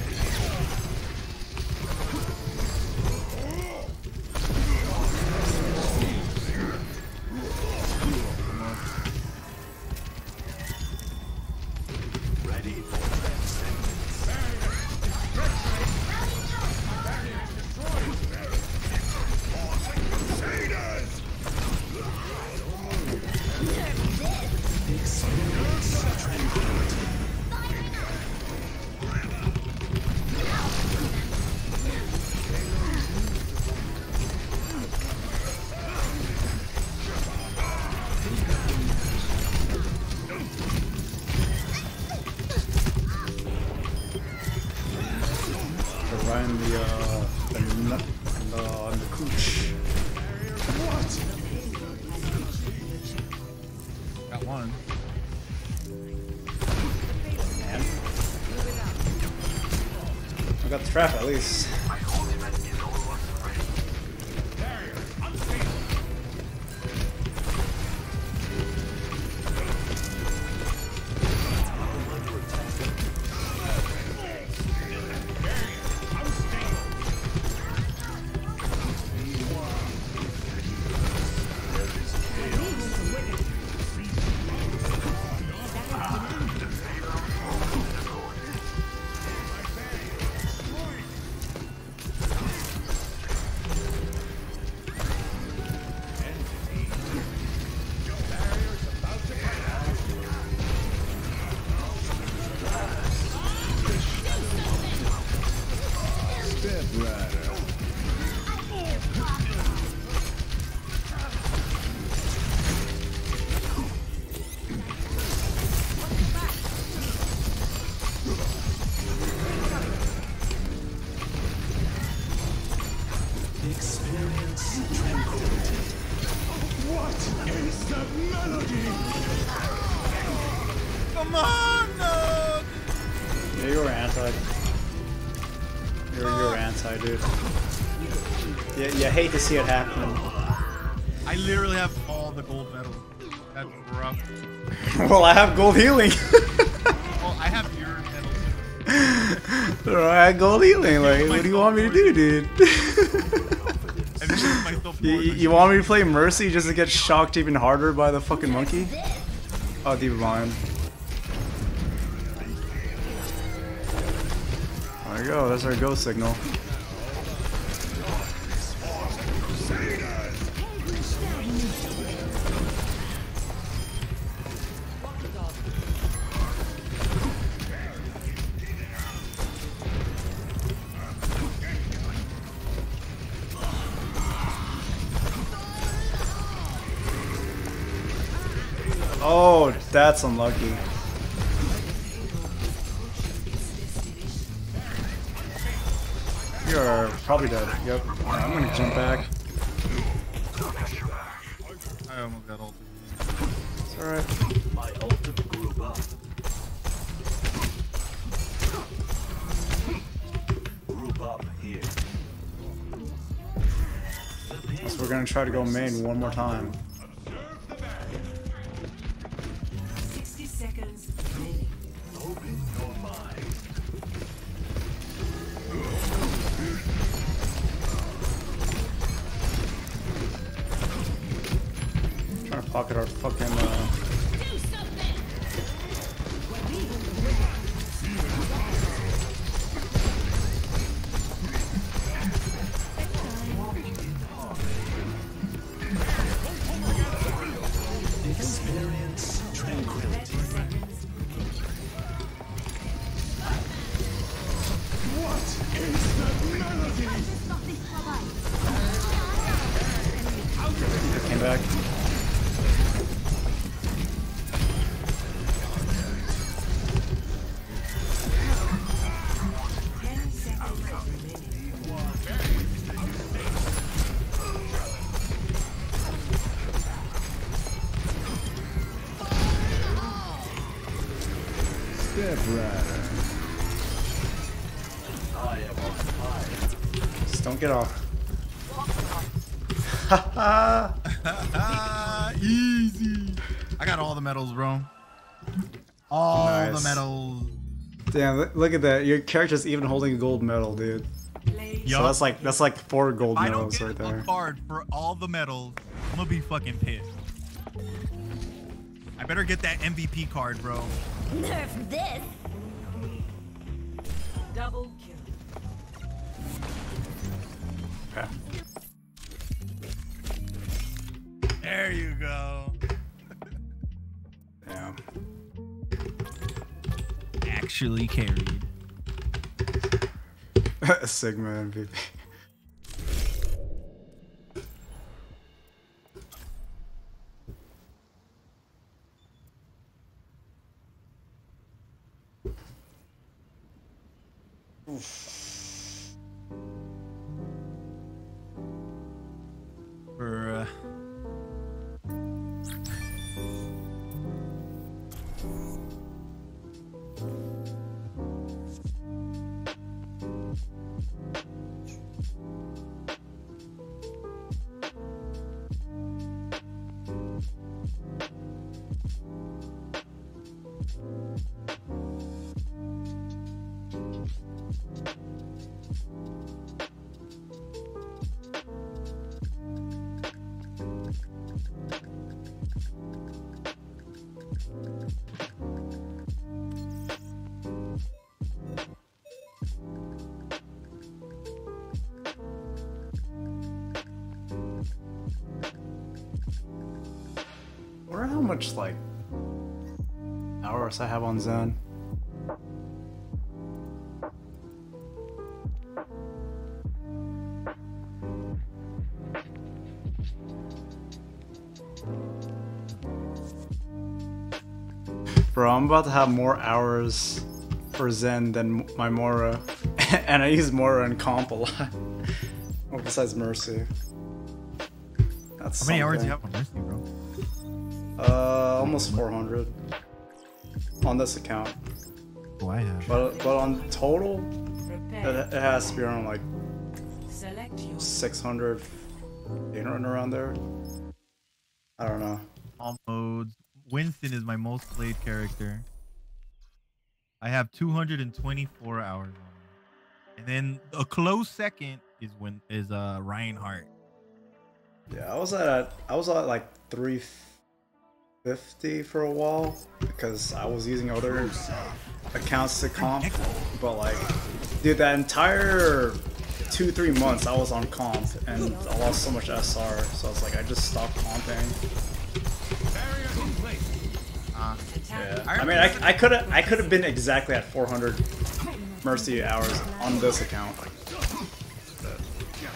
Speaker 6: Gold
Speaker 1: healing.
Speaker 6: Well, I have your medals.
Speaker 1: I have gold healing. Like, what do you want me to do, dude?
Speaker 6: And this is myself
Speaker 1: you, you you want me to play Mercy just to get shocked even harder by the fucking monkey? Oh, D.Va Lion. There you go. That's our go signal. Oh, that's unlucky. You're probably dead. Yep. I'm gonna jump back.
Speaker 6: I almost got all.
Speaker 1: It's alright.
Speaker 8: My ultimate group up. Group up here.
Speaker 1: So we're gonna try to go main one more time. Look- look at that. Your character's even holding a gold medal, dude.
Speaker 4: Play
Speaker 6: Yup.
Speaker 1: So that's like that's like four gold
Speaker 6: If I don't
Speaker 1: medals
Speaker 6: get
Speaker 1: right
Speaker 6: a
Speaker 1: there.
Speaker 6: card for all the medals, I'm gonna be fucking pissed. I better get that MVP card, bro.
Speaker 3: Nerf this.
Speaker 1: Sigma MVP. Hours I have on Zen. Bro, I'm about to have more hours for Zen than my Moira. and I use Moira and comp a lot. Well, besides Mercy. That's
Speaker 6: How many hours do you
Speaker 1: something.
Speaker 6: have on Mercy, bro?
Speaker 1: Uh, almost 400 on this account.
Speaker 6: Oh, I have.
Speaker 1: But but on total, it, it has to be around like
Speaker 4: Select your
Speaker 1: 600, 800 around there. I don't know.
Speaker 6: All modes. Winston is my most played character. I have 224 hours on him. And then a close second is when is uh Reinhardt.
Speaker 1: Yeah, I was at I was at like 350 for a while because I was using other accounts to comp, but like, dude, that entire two three months I was on comp and I lost so much SR, so I was like, I just stopped comping.
Speaker 6: Uh,
Speaker 1: Yeah,
Speaker 6: I
Speaker 1: I mean, I, I could have I could have been exactly at 400 Mercy hours on this account.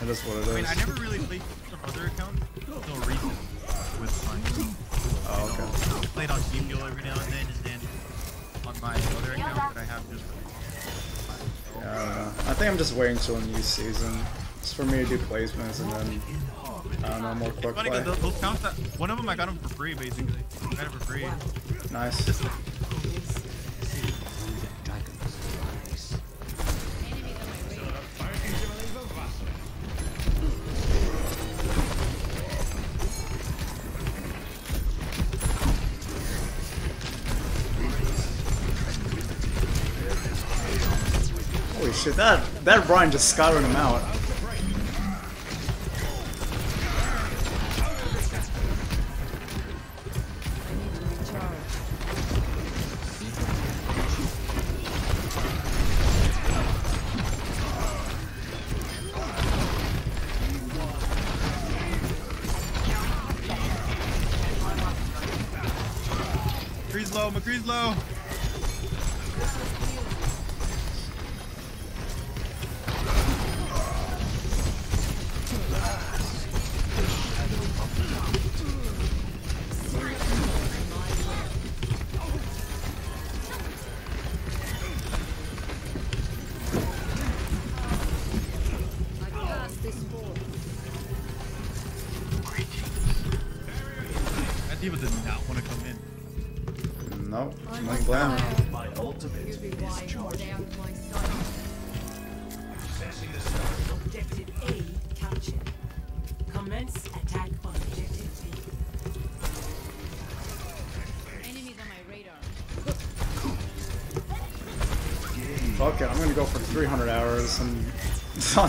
Speaker 1: That is what it
Speaker 6: I mean, I never really played some other account until recently.
Speaker 1: Oh, okay.
Speaker 6: I played on GPO every now and then, and then on my other account that I have just.
Speaker 1: Yeah, I. I think I'm just waiting till a new season. It's for me to do placements and then I don't know more quick play.
Speaker 6: those, that one of them I got them for free basically. I got it for free.
Speaker 1: Nice. Shit, that that Brian just scouted him out.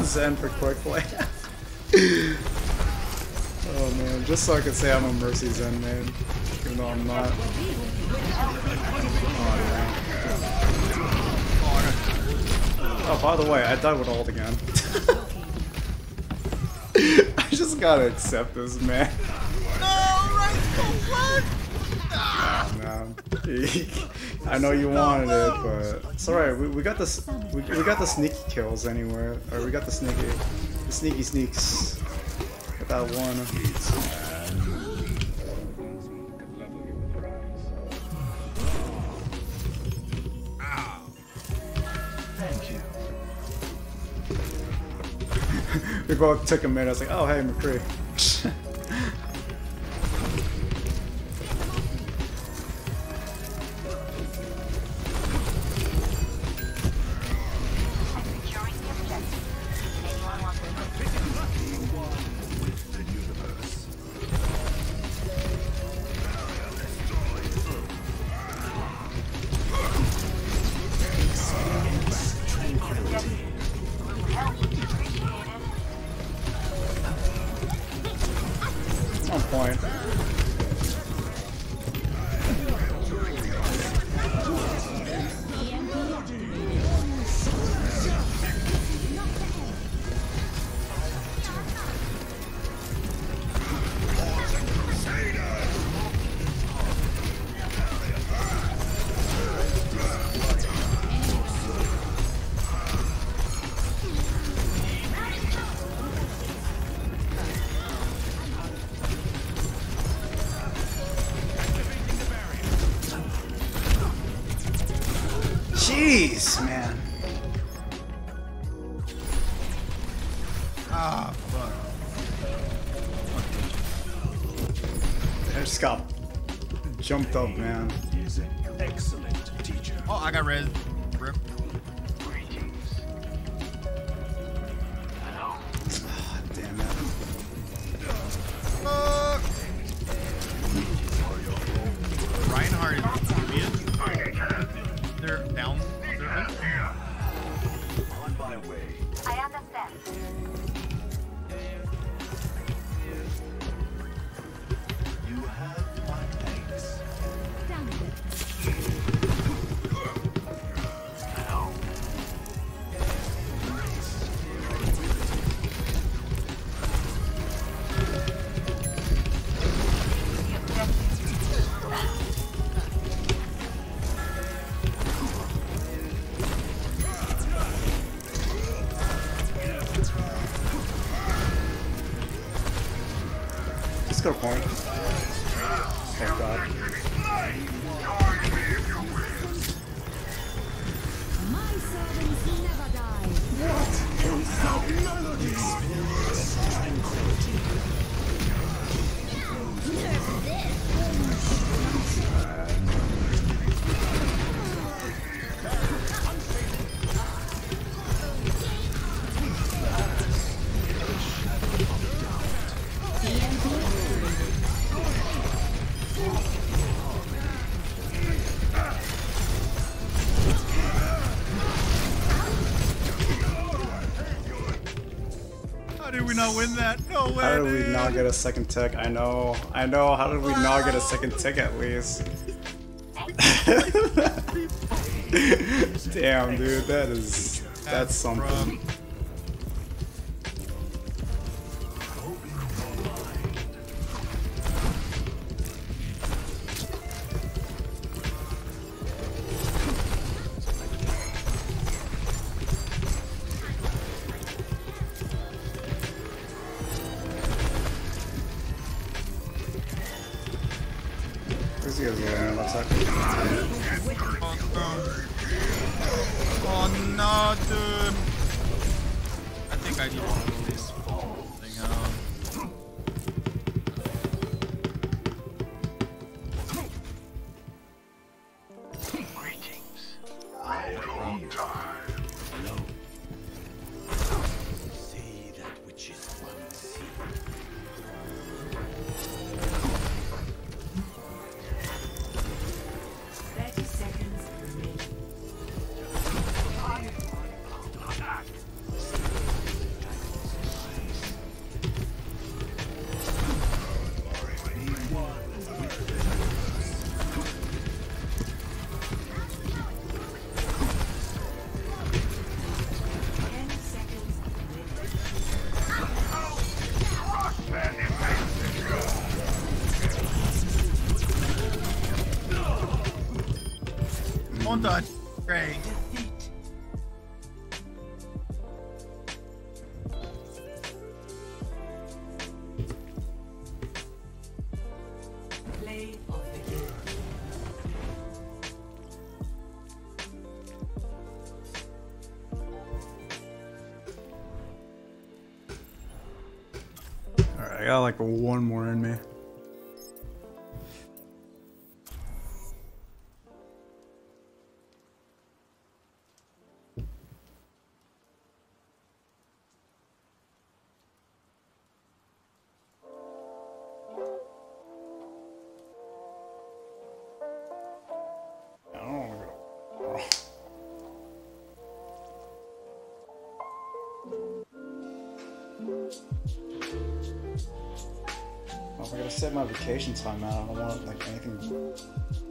Speaker 1: Zen for quick play. oh man, just so I can say I'm a Mercy Zen man, even though I'm not. Oh, oh, by the way, I died with ult again. I just gotta accept this, man. Oh, man. I know you wanted it, but it's alright. We, we got this. We, we got the sneaky kills anywhere, or we got the sneaky, the sneaky sneaks. Got that one.
Speaker 2: Thank you.
Speaker 1: We both took a minute. I was like, oh hey, McCree.
Speaker 6: win that. No way.
Speaker 1: How did we not get a second tick? I know. I know. How did we not get a second tick at least? Damn, dude, that is that's something. like one more inmate. vacation time, man. I don't want like anything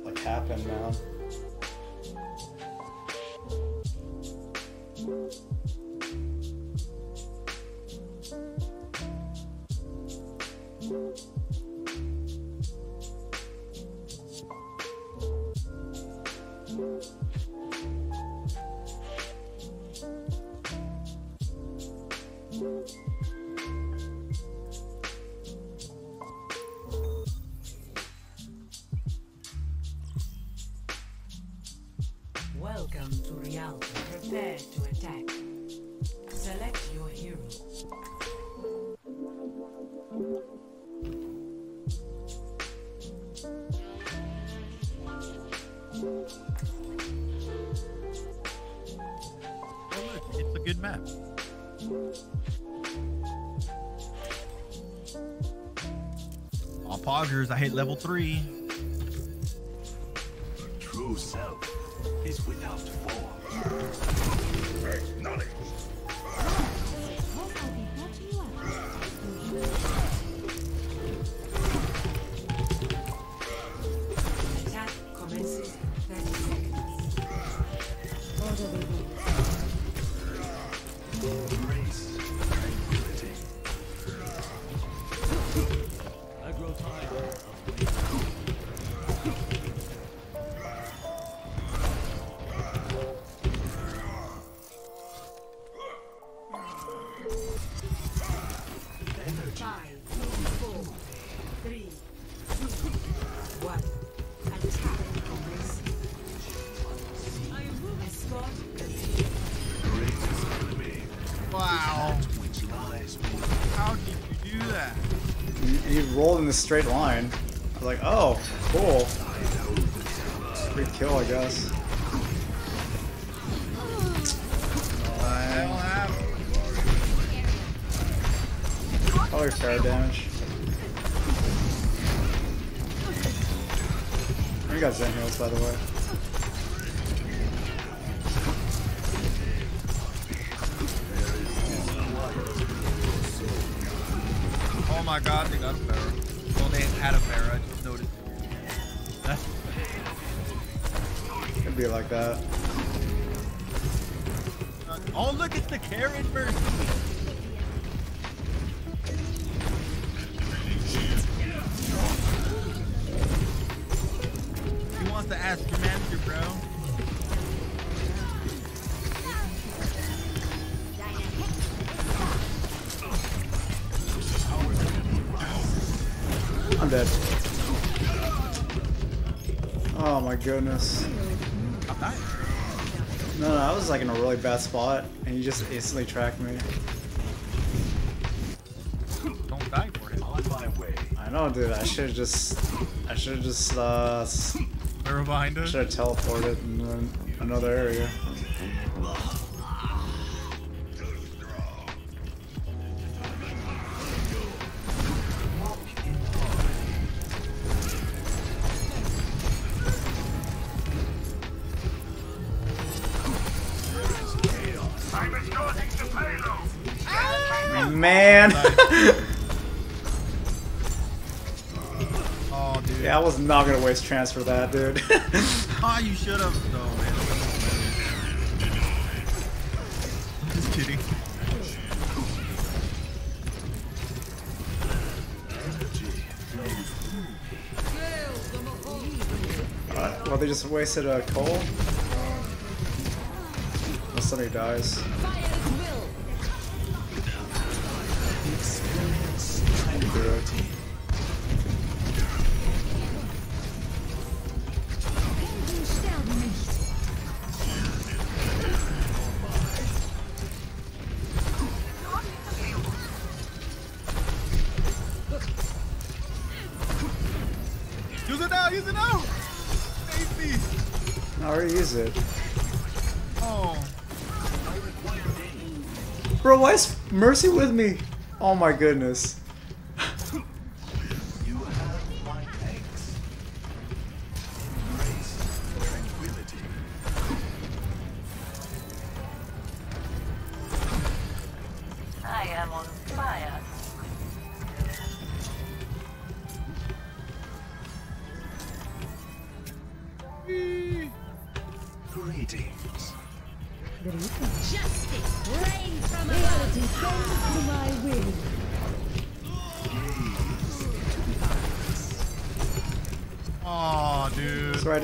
Speaker 1: like happen, man.
Speaker 4: attack. Select your hero.
Speaker 6: Oh, look, it's a good map. All poggers, I hit level three.
Speaker 8: True self is without form. Acknowledge.
Speaker 1: The straight line. I was like, oh, cool. Free kill, I guess. Probably fair damage. We got Zen heals, by the way.
Speaker 6: Just
Speaker 1: instantly tracked me.
Speaker 6: Don't die for him.
Speaker 8: On my way.
Speaker 1: I know, dude. I should have just, I should have just, uh,
Speaker 6: Pharah behind us.
Speaker 1: should have teleported in then another area. Was not gonna waste transfer that, dude.
Speaker 6: Oh, you should have. No, man. Just kidding.
Speaker 1: Alright, well, they just wasted a coal. Unless somebody dies.
Speaker 6: Me!
Speaker 1: I already used it.
Speaker 6: Oh.
Speaker 1: Bro, why is Mercy with me? Oh my goodness.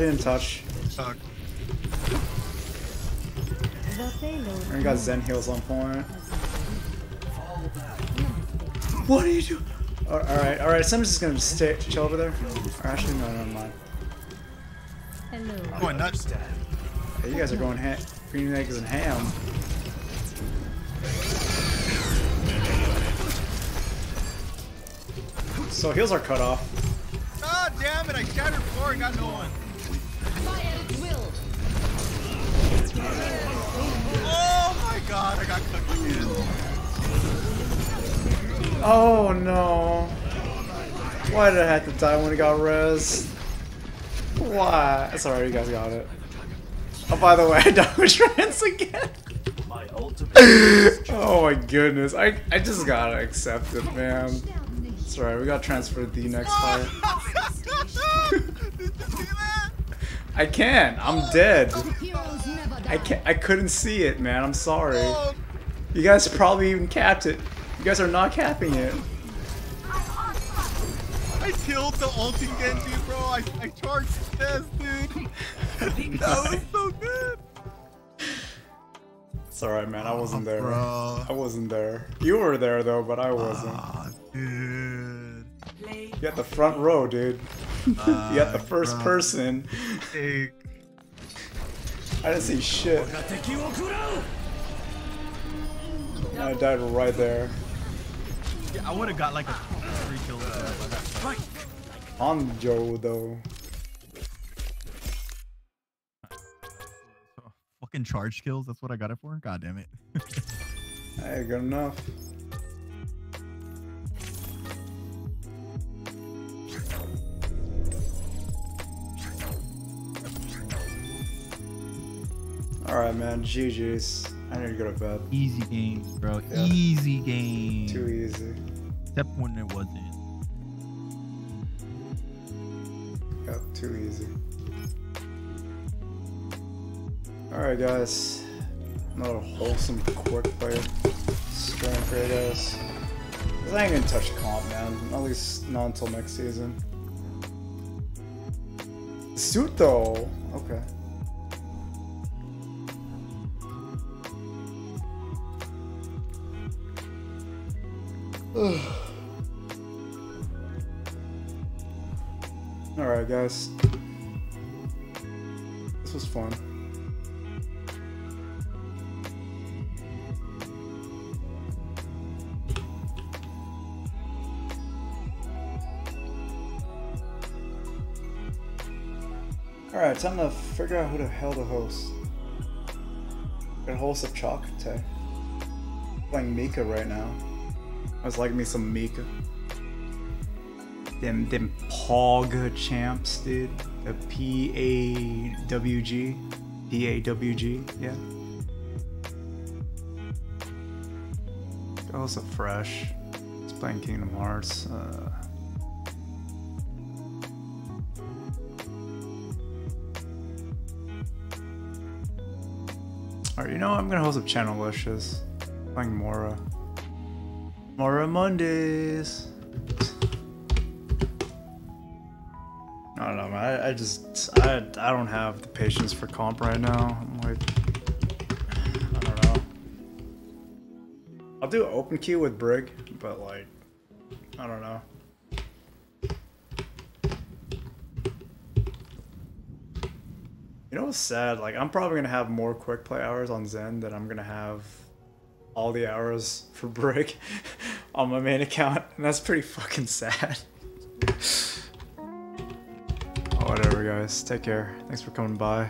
Speaker 1: Didn't touch.
Speaker 6: Suck.
Speaker 1: I got Zen heals on point. What are you doing? Alright, alright, someone's just gonna stay chill over there. Or actually, no, never mind.
Speaker 5: Hello.
Speaker 6: Going nuts.
Speaker 1: Hey, you guys are going ha green eggs and ham. So heals are cut off.
Speaker 6: Ah, damn it. I shattered four and got no one. Oh my god, I got cooked again.
Speaker 1: Oh no. Why did I have to die when he got res? Why? That's alright, you guys got it. Oh, by the way, I died with trance again.
Speaker 8: My ultimate
Speaker 1: Oh my goodness. I, I just gotta accept it, man. It's alright, we got transferred to the next fight.
Speaker 6: Did you see that?
Speaker 1: I can't. I'm dead.
Speaker 5: Heroes never die.
Speaker 1: I can't. I couldn't see it, man. I'm sorry.
Speaker 6: Oh,
Speaker 1: You guys probably even capped it. You guys are not capping it.
Speaker 6: I killed the ulti Genji, bro. I, I charged test, dude. that was so good.
Speaker 1: It's alright, man. I wasn't there.
Speaker 6: Bro.
Speaker 1: I wasn't there. You were there though, but I wasn't.
Speaker 6: Ah, dude.
Speaker 1: You at the front row, dude. you at the
Speaker 6: Ah,
Speaker 1: first
Speaker 6: bro.
Speaker 1: person.
Speaker 6: Hey,
Speaker 1: I didn't see shit. I died right there.
Speaker 6: yeah, I would have got like a three kills. there, but I got-
Speaker 1: On Joe though.
Speaker 6: Fucking charge kills. That's what I got it for. God damn it.
Speaker 1: Hey, good enough. Alright, man. GG's. I need to go to bed.
Speaker 6: Easy games, bro.
Speaker 1: Yeah.
Speaker 6: Easy games.
Speaker 1: Too easy.
Speaker 6: Except when it wasn't.
Speaker 1: Yeah, too easy. Alright, guys. Another wholesome quick play stream for you guys. I ain't gonna touch comp, man. At least not until next season. Suit though. Okay. Alright, guys. This was fun. Alright, time to figure out who the hell to host. Got a host of Chocolate. Playing Mika right now. I was like me some Mika. Them them Pog champs, dude. The P A W G. P A W G, yeah. Also fresh. It's playing Kingdom Hearts. Uh, Alright, you know what? I'm gonna host up Channel Wishes. Playing Moira. Moira Mondays. I don't know, man. I, I just I I don't have the patience for comp right now. I'm like I don't know. I'll do open queue with Brig, but like I don't know. You know what's sad? Like I'm probably gonna have more quick play hours on Zen than I'm gonna have all the hours for Brig on my main account, and that's pretty fucking sad. Whatever, guys. Take care. Thanks for coming by.